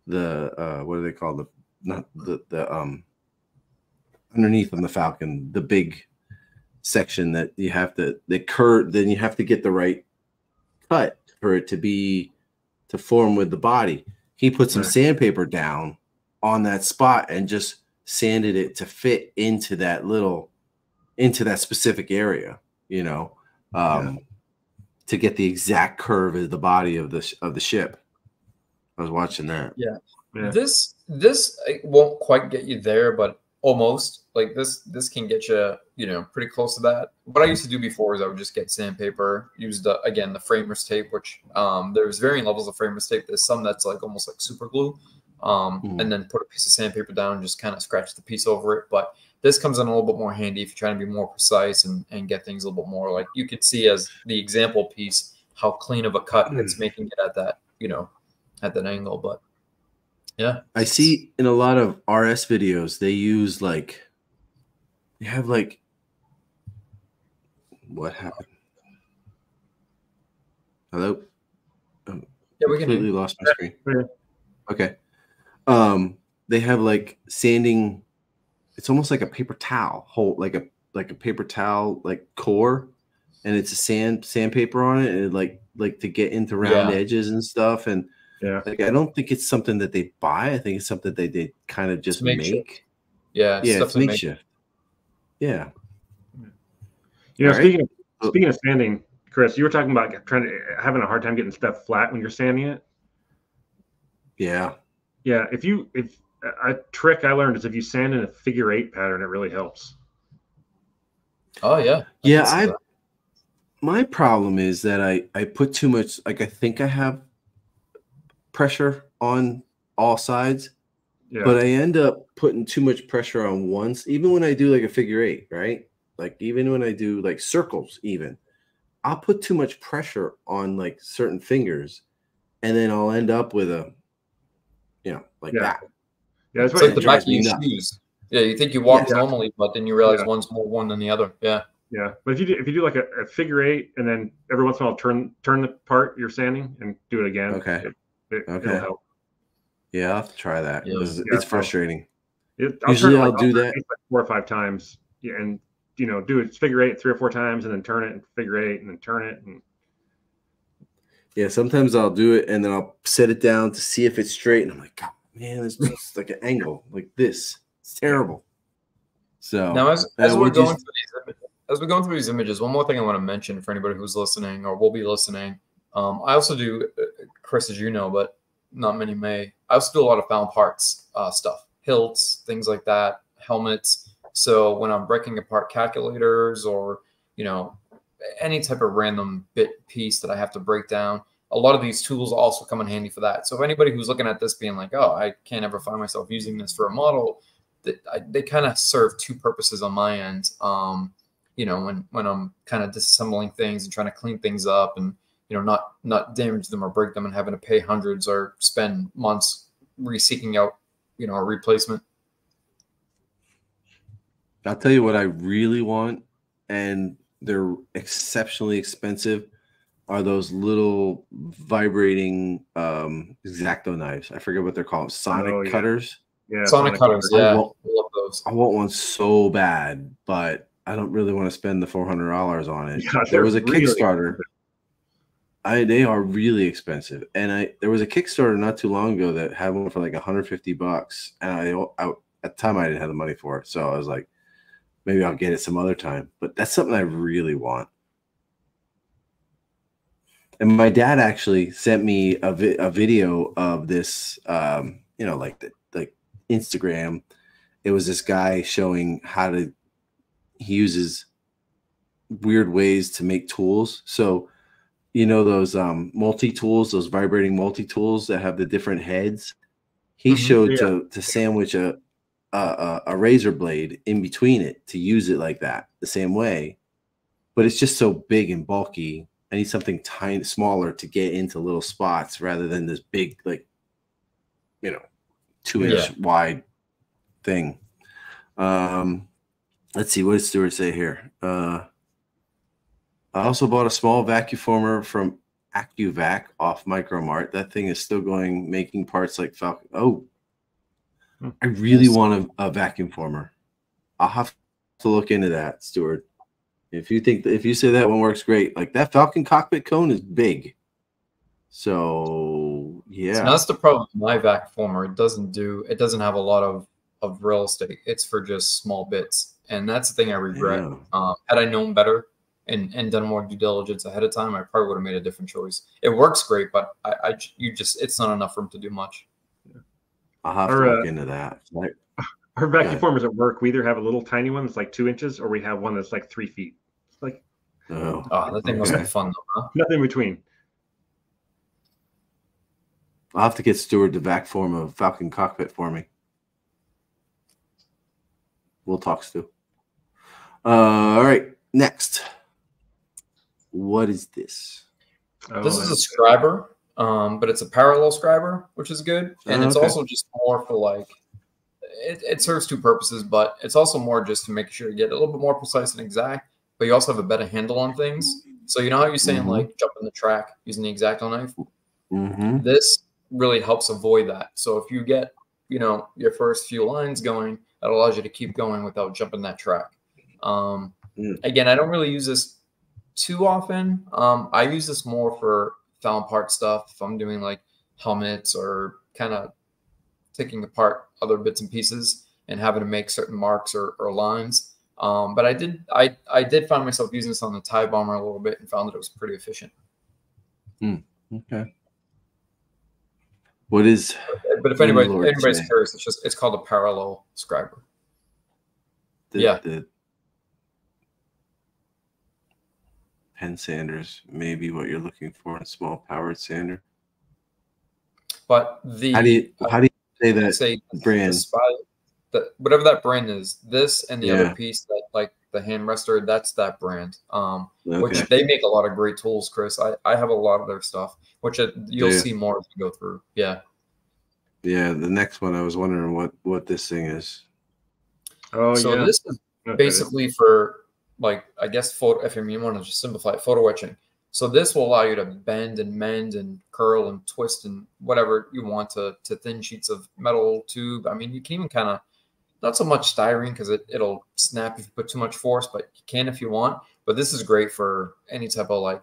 the uh what are they called? The not the the um underneath on the Falcon, the big section that you have to the curve then you have to get the right cut for it to be to form with the body. He put some sandpaper down on that spot and just sanded it to fit into that little into that specific area, you know, um to get the exact curve of the body of the sh- of the ship. I was watching that. Yeah. This this uh, won't quite get you there, but almost like this this can get you you know pretty close to that. What I used to do before is I would just get sandpaper, use the again the framers tape, which um, there's varying levels of framers tape. There's some that's like almost like super glue, um, Mhm. and then put a piece of sandpaper down and just kind of scratch the piece over it. But this comes in a little bit more handy if you're trying to be more precise and, and get things a little bit more like you could see as the example piece how clean of a cut it's making it at that you know at that angle. But yeah, I see in a lot of RS videos they use like they have like what happened? Hello? yeah, we can. completely lost my screen. Yeah. Okay. Um, they have like sanding. It's almost like a paper towel, whole like a like a paper towel like core, and it's a sand sandpaper on it, and like like to get into round Yeah. edges and stuff. And Yeah. like I don't think it's something that they buy. I think it's something they they kind of just makeshift. make. Yeah, Yeah, it's definitely make- Yeah. You know, All right. speaking of Oh. speaking of sanding, Chris, you were talking about trying to having a hard time getting stuff flat when you're sanding it. Yeah. Yeah, if you if a trick I learned is if you sand in a figure eight pattern, it really helps. Oh yeah, I Yeah, I that. my problem is that I I put too much like I think I have pressure on all sides, Yeah, but I end up putting too much pressure on once. Even when I do like a figure eight, right? Like even when I do like circles, even I'll put too much pressure on like certain fingers, and then I'll end up with a, you know, like Yeah. that. Yeah, that's It's what like the back of your nuts. shoes. Yeah, you think you walk Yeah. normally, but then you realize Yeah. one's more one than the other. Yeah. Yeah, but if you do if you do like a, a figure eight and then every once in a while turn turn the part you're sanding and do it again. Okay. It, it, Okay. It'll help. Yeah, I'll have to try that. Yeah. 'cause Yeah, it's so- frustrating. It, Usually turn it, I'll do turn that. like four or five times. Yeah, and you know do it figure eight three or four times and then turn it and figure eight and then turn it and Yeah, sometimes I'll do it and then I'll set it down to see if it's straight, and I'm like, God, man, it's just like an angle like this. It's terrible. So Now, as, uh, we're going s- through these images, as we're going through these images, one more thing I want to mention for anybody who's listening or will be listening. Um, I also do, uh, Chris, as you know, but not many may. I also do a lot of found parts uh, stuff, hilts, things like that, helmets. So when I'm breaking apart calculators or you know any type of random bit piece that I have to break down, a lot of these tools also come in handy for that. So if anybody who's looking at this being like, oh, I can't ever find myself using this for a model, that I, they kind of serve two purposes on my end. Um, you know, when when I'm kind of disassembling things and trying to clean things up and you know not not damage them or break them and having to pay hundreds or spend months re-seeking out you know a replacement. I'll tell you what I really want, and they're exceptionally expensive. Are those little vibrating um X-Acto knives? I forget what they're called. Sonic Oh, yeah. cutters. yeah. Sonic cutters, I yeah, won't- I love those. I want one so bad, but I don't really want to spend the four hundred dollars on it. Yeah, there was a really Kickstarter. I they are really expensive, and I there was a Kickstarter not too long ago that had one for like 150 bucks, and I, I at the time I didn't have the money for it, so I was like, maybe I'll get it some other time. But that's something I really want. And my dad actually sent me a, vi- a video of this, um, you know, like the like Instagram. It was this guy showing how to he uses weird ways to make tools. So, you know those um multi tools, those vibrating multi tools that have the different heads. He Mhm, showed yeah. to to sandwich a, a a a razor blade in between it to use it like that, the same way. But it's just so big and bulky. I need something tiny, smaller to get into little spots rather than this big, like, you know, two inch wide thing. Um, let's see what does Stuart say here. Uh, I also bought a small vacuum former from AccuVac off Micromark. That thing is still going, making parts like Falcon. Oh, Hmm. I really want a, a vacuum former. I'll have to look into that, Stuart. If you think if you say that one works great, like that Falcon cockpit cone is big. So yeah, So that's the problem with my vac former. It doesn't do it doesn't have a lot of of real estate. It's for just small bits. And that's the thing I regret. Yeah. Um, had I known better and, and done more due diligence ahead of time, I probably would have made a different choice. It works great, but I you just it's not enough for him to do much. I'll have Or, to look uh, into that. Like, Our vacuum formers at work, we either have a little tiny one that's like two inches, or we have one that's like three feet. It's like oh, Oh, that thing must Okay. be fun though, huh? nothing in between. I'll have to get Stuart to vac form a Falcon cockpit for me. We'll talk, Stu. Uh, all right, next. What is this? Oh, This is a and- scriber, um, but it's a parallel scriber, which is good. And Oh, it's okay. also just more for like it, it serves two purposes, but it's also more just to make sure you get a little bit more precise and exact, but you also have a better handle on things. So you know how you're saying Mhm. like jumping the track using the X-Acto knife? Mm-hmm. This really helps avoid that. So if you get, you know, your first few lines going, that allows you to keep going without jumping that track. Um, Mm. Again, I don't really use this too often. Um, I use this more for found part stuff. If I'm doing like helmets or kind of taking apart other bits and pieces and having to make certain marks or, or lines. Um, but I did I I did find myself using this on the TIE bomber a little bit and found that it was pretty efficient. Okay. What is But if anybody Lord, anybody's curious, it's just it's called a parallel scriber. the, Yeah. the pen sanders? Maybe what you're looking for in a small powered sander. But the How do you how do you say that say brand? the spy, the, whatever that brand is, this and the Yeah. other piece that like the hand rester, that's that brand. Um, which they make a lot of great tools, Chris. I, I have a lot of their stuff, which uh, you'll Do you? see more as we go through. Yeah. Yeah, the next one I was wondering what what this thing is. Oh so yeah. this is Okay. basically for like I guess photo if you want to just simplify it, photo etching. So this will allow you to bend and mend and curl and twist and whatever you want to to thin sheets of metal tube. I mean, you can even kind of not so much styrene because it, it'll snap if you put too much force, but you can if you want. But this is great for any type of like,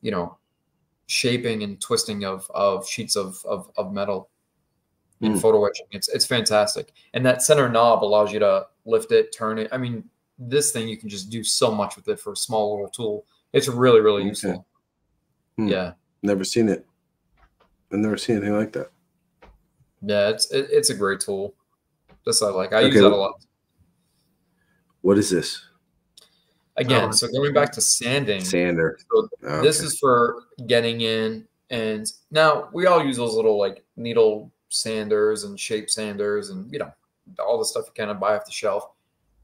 you know, shaping and twisting of of sheets of of, of metal in Mm. photo etching. It's it's fantastic. And that center knob allows you to lift it, turn it. I mean, this thing you can just do so much with it for a small little tool. It's really, really Okay. useful. Hmm. Yeah. Never seen it. I've never seen anything like that. Yeah, it's it, it's a great tool. Just I like. I use that a lot. What is this? Again, Oh. so going back to sanding, Sander. So Oh, this is for getting in and now we all use those little like needle sanders and shape sanders and you know all the stuff you kind of buy off the shelf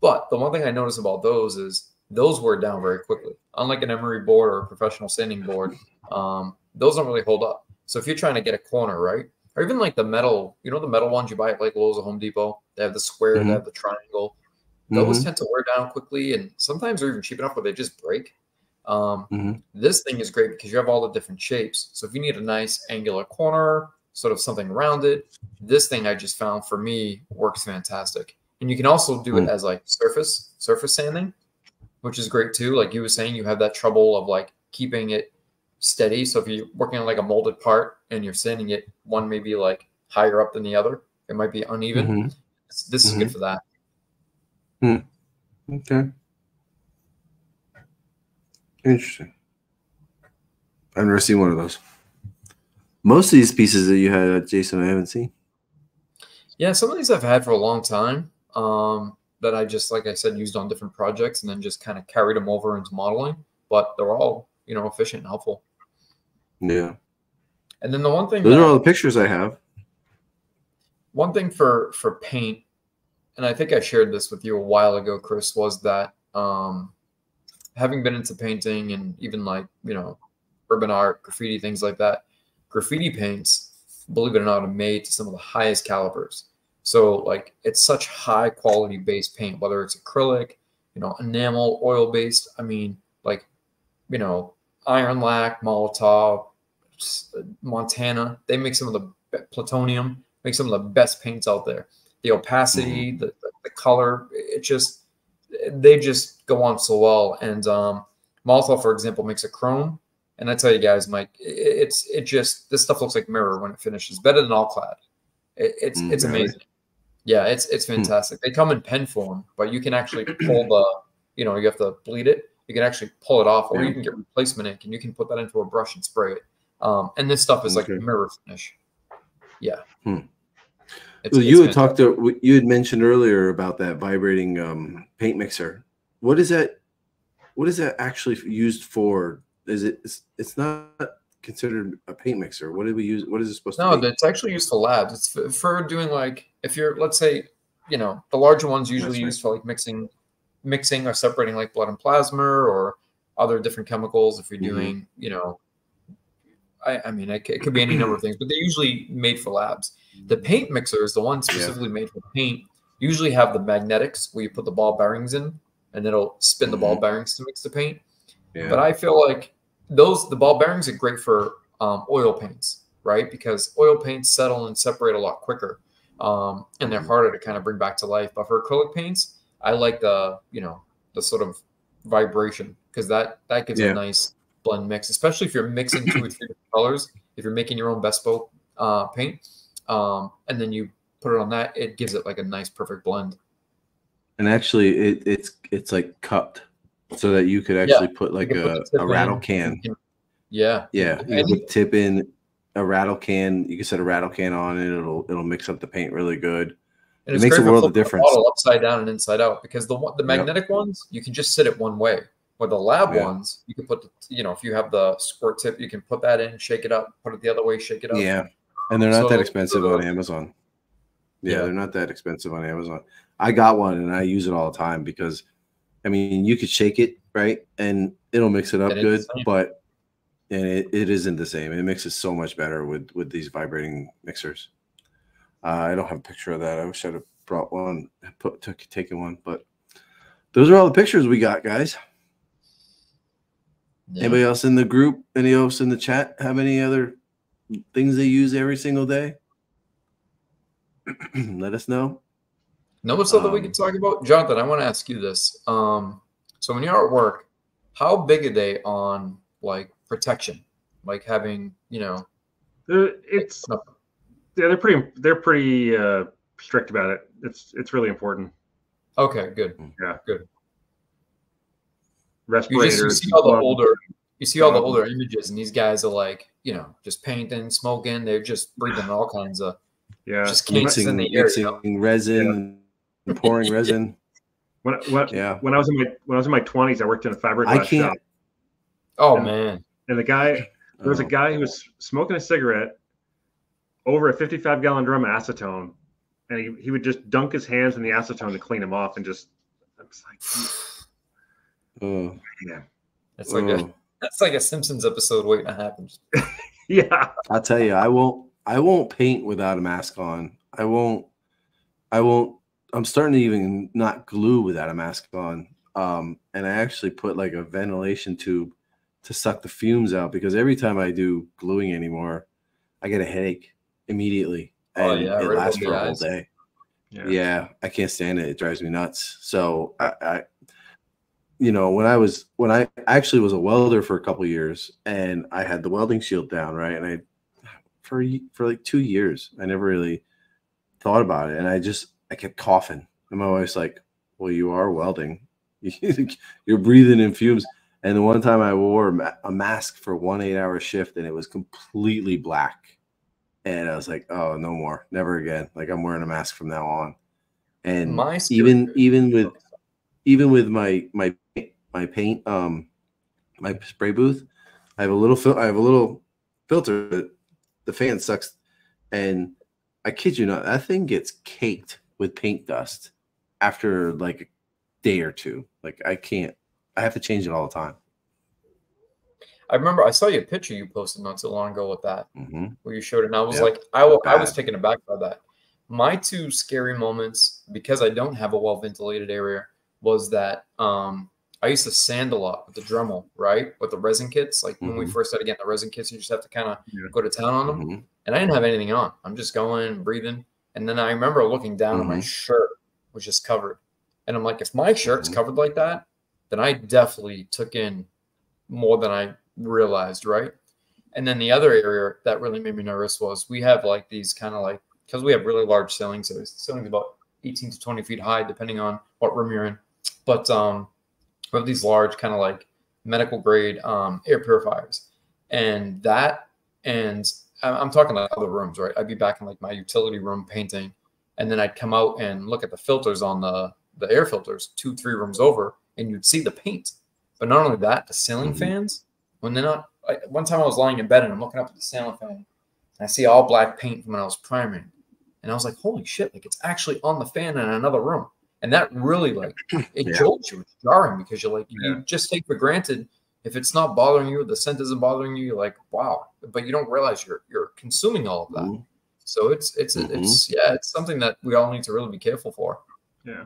but the one thing i notice about those is those wear down very quickly unlike an emery board or a professional sanding board um, those don't really hold up so if you're trying to get a corner right or even like the metal you know the metal ones you buy at like Lowe's or Home Depot they have the square Mhm. they have the triangle those Mhm. tend to wear down quickly and sometimes they're even cheap enough where they just break um, Mhm. this thing is great because you have all the different shapes. So if you need a nice angular corner, sort of something rounded, this thing I just found for me works fantastic. And you can also do it Hmm. as like surface surface sanding, which is great too. Like you were saying, you have that trouble of like keeping it steady. So if you're working on like a molded part and you're sanding it, one may be like higher up than the other. It might be uneven. Mhm. This- This is good for that. Okay. Interesting. I've never seen one of those. Most of these pieces that you had, Jason, I haven't seen. Yeah, some of these I've had for a long time. Um, that I just, like I said, used on different projects and then just kind of carried them over into modeling. But they're all, you know, efficient and helpful. Yeah. And then the one thing, Those that- are all the pictures I have. one thing for for paint, and I think I shared this with you a while ago, Chris, was that um, having been into painting and even like you know, urban art, graffiti, things like that, graffiti paints, believe it or not, are made to some of the highest calibers. So like it's such high quality base paint, whether it's acrylic, you know, enamel, oil based. I mean, like, you know, iron lac, Molotow, Montana. They make some of the plutonium, make some of the best paints out there. The opacity, the, the, the color, it just they just go on so well. And um, Molotow, for example, makes a chrome. And I tell you guys, Mike, it, it's it just this stuff looks like mirror when it finishes. Better than Alclad. It, it's Mm, it's really? amazing. Yeah, it's it's fantastic. They come in pen form, but you can actually pull the, you know, you have to bleed it. You can actually pull it off, or you can get replacement ink, and you can put that into a brush and spray it. Um, and this stuff is like Okay. mirror finish. Yeah. Hmm. It's- Well, it's you had talked to you had mentioned earlier about that vibrating um, paint mixer. What is that? What is that actually used for? Is it? It's, it's not considered a paint mixer. What did we use? What is it supposed No, to be? No, it's actually used for labs. It's for, for doing like if you're let's say, you know, the larger ones usually right. used for like mixing mixing or separating like blood and plasma or other different chemicals if you're Mhm. doing, you know, I, I mean, it, it could be any number of things, but they're usually made for labs. The paint mixers, the ones Yeah. specifically made for paint, usually have the magnetics where you put the ball bearings in and it'll spin the ball bearings to mix the paint. Yeah. But I feel like those the ball bearings are great for um, oil paints, right? Because oil paints settle and separate a lot quicker, um, and they're Mhm. harder to kind of bring back to life. But for acrylic paints, I like the you know the sort of vibration because that that gives Yeah. a nice blend mix, especially if you're mixing two or three different colors. If you're making your own bespoke uh, paint, um, and then you put it on that, it gives it like a nice perfect blend. and actually, it, it's it's like cupped so that you could actually put like can put a, a in, rattle can. Yeah, Yeah, you can tip in a rattle can. You can set a rattle can on it. It'll it'll mix up the paint really good. And It makes a world of difference. Bottle upside down and inside out because the the Yep. magnetic ones you can just sit it one way. Where the lab Yeah. ones you can put the you know if you have the squirt tip you can put that in, shake it up, put it the other way, shake it up. Yeah, and they're not that So- expensive on Amazon. Yeah, Yeah. they're not that expensive on Amazon. I got one and I use it all the time because, I mean, you could shake it right and it'll mix it up It good, but and it, it isn't the same. It mixes so much better with with these vibrating mixers. Uh, I don't have a picture of that. I wish I'd have brought one, put took taken one, but those are all the pictures we got, guys. Yeah. Anybody else in the group? Any else in the chat have any other things they use every single day? Let us know. Know that we Um, can talk about, Jonathan? I want to ask you this. Um, so when you're at work, how big are they on like protection, like having you know? They're- It's yeah, they're pretty they're pretty uh, strict about it. It's it's really important. Okay, good. You Respirators. just you see all the older, you see all the older images, and these guys are like, you know, just painting, smoking. They're just breathing all kinds of. Yeah. just kinks in Mixing, the air. you know? mixing resin, and pouring resin. When, when, Yeah. when I was in my when I was in my twenties, I worked in a fiberglass shop. Oh Yeah. man, and the guy there was a Oh. guy who was smoking a cigarette over a 55 gallon drum of acetone, and he, he would just dunk his hands in the acetone to clean them off, and just I was like, Oh, yeah, it's like a that's like a Simpsons episode waiting to happen. yeah, I'll tell you, I won't. I won't paint without a mask on. I won't. I won't. I'm starting to even not glue without a mask on. Um, and I actually put like a ventilation tube to suck the fumes out because every time I do gluing anymore, I get a headache immediately, and Oh, yeah, it right lasts for the a whole day. yeah, Yeah, I can't stand it. It drives me nuts. So I, I you know, when I was when I actually was a welder for a couple years and I had the welding shield down, right? And I for for like 2 years, I never really thought about it and I just I kept coughing. And my wife's like, "Well, you are welding. You're breathing in fumes." And the one time I wore a mask for one 8-hour shift and it was completely black. And I was like, "Oh, no more. Never again. Like I'm wearing a mask from now on." And My even even with even with my my my paint um my spray booth. I have a little fil- i have a little filter that the fan sucks and i kid you not that thing gets caked with paint dust after like a day or two. Like i can't i have to change it all the time. I remember I saw your picture you posted not so long ago with that, hmm where you showed it, and I was Yeah. like, I, wa- I was taken aback by that. My two scary moments, because I don't have a well ventilated area, was that um, I used to sand a lot with the Dremel, right, with the resin kits. Like when we Mhm. first started getting the resin kits, you just have to kind of Yeah. go to town on them. And I didn't have anything on. I'm just going, and breathing. And then I remember looking down and my shirt was just covered. And I'm like, if my shirt's Mhm. covered like that, then I definitely took in more than I realized, right? And then the other area that really made me nervous was we have like these kind of like, because we have really large ceilings. So ceiling's about 18 to 20 feet high, depending on what room you're in. But um, we have these large kind of like medical grade um, air purifiers. And that, and I- I'm talking like other rooms, right? I'd be back in like my utility room painting, and then I'd come out and look at the filters on the the air filters, two three rooms over, and you'd see the paint. But not only that, the ceiling Mhm. fans when they're not. Like, one time I was lying in bed and I'm looking up at the ceiling fan, and I see all black paint from when I was priming, and I was like, "Holy shit! Like it's actually on the fan in another room." And that really like it Yeah. jolts you. It's jarring because you're like Yeah. you just take for granted if it's not bothering you, the scent isn't bothering you. You're like, wow, but you don't realize you're you're consuming all of that. Mhm. So it's it's Mhm. it's yeah, it's something that we all need to really be careful for. Yeah.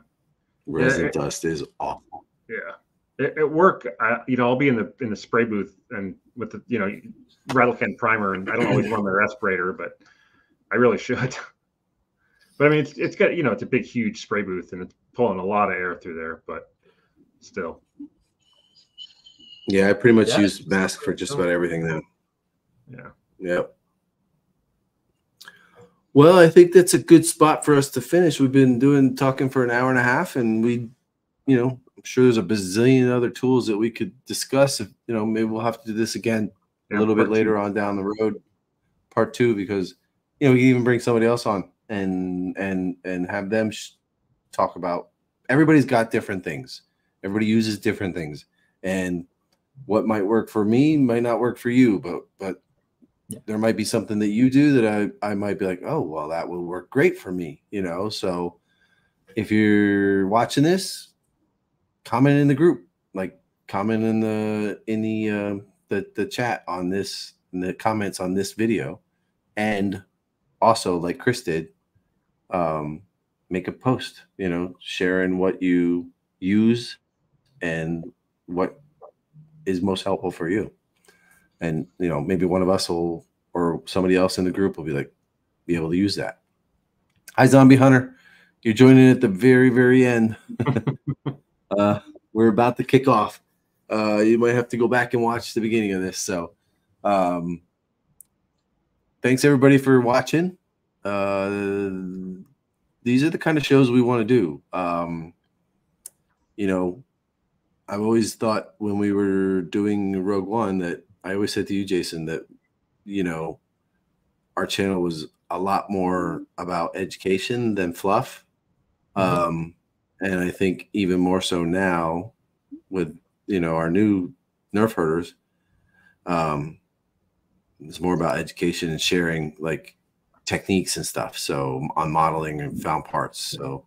resin it- dust is awful yeah. At, at work, I, you know, I'll be in the in the spray booth and with the you know rattle can primer, and I don't always run the respirator, but I really should. But I mean, it's, it's got you know, it's a big, huge spray booth, and it's pulling a lot of air through there. But still, yeah i pretty much Yeah. use mask for just about everything now yeah. Yep. Well, I think that's a good spot for us to finish. We've been doing talking for an hour and a half, and we, you know, I'm sure there's a bazillion other tools that we could discuss. If you know, maybe we'll have to do this again Yeah, a little bit part two. later on down the road, part two, because you know we can even bring somebody else on and and and have them sh- talk about. Everybody's got different things. Everybody uses different things, and what might work for me might not work for you. But but Yeah. there might be something that you do that I I might be like, oh well, that will work great for me. You know, so if you're watching this, comment in the group, like comment in the in the uh, the the chat on this in the comments on this video, and also like Chris did, um, make a post, you know, sharing what you use and what is most helpful for you. And, you know, maybe one of us will, or somebody else in the group will be like, be able to use that. Hi, Zombie Hunter. You're joining at the very, very end. uh, we're about to kick off. Uh, you might have to go back and watch the beginning of this. So, um, thanks everybody for watching. Uh, these are the kind of shows we want to do. Um, you know, I've always thought when we were doing Rogue One that I always said to you, Jason, that you know, our channel was a lot more about education than fluff. Mm-hmm. Um, and I think even more so now with you know our new nerf herders. Um, it's more about education and sharing like techniques and stuff. So on modeling and found parts. So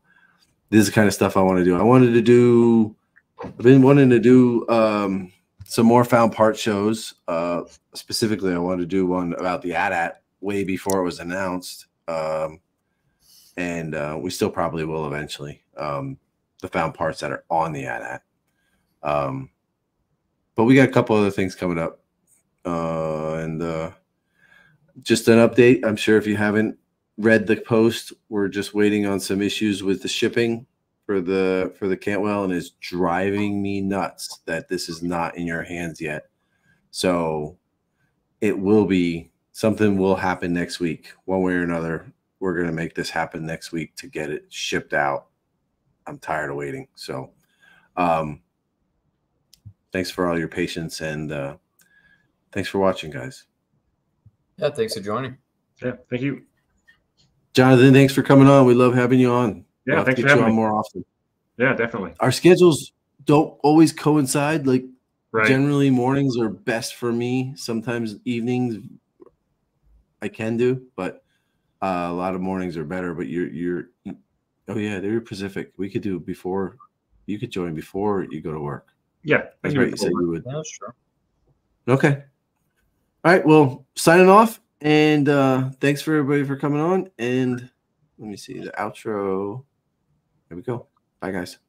this is the kind of stuff I want to do. I wanted to do. I've been wanting to do um, some more found part shows. Uh, specifically, I wanted to do one about the AT-AT way before it was announced. Um, and uh, we still probably will eventually. Um, the found parts that are on the AT-AT. Um, but we got a couple other things coming up. Uh, and uh, just an update. I'm sure if you haven't read the post, we're just waiting on some issues with the shipping for the for the Cantwell, and it's driving me nuts that this is not in your hands yet. So it will be something will happen next week, one way or another. We're gonna make this happen next week to get it shipped out. I'm tired of waiting. So um thanks for all your patience and uh thanks for watching, guys. Yeah, thanks for joining. Yeah, thank you. Jonathan, thanks for coming on. We love having you on. Yeah, we'll thanks for having you on me. more often. Yeah, definitely. Our schedules don't always coincide. Like Right. generally mornings are best for me. Sometimes evenings I can do, but uh, a lot of mornings are better. But you're you're oh yeah, they're Pacific. We could do before you could join before you go to work. yeah, That's right. You said you would. Yeah, sure. Okay. All right. Well, signing off, and uh thanks for everybody for coming on. And let me see the outro. There we go. Bye, guys.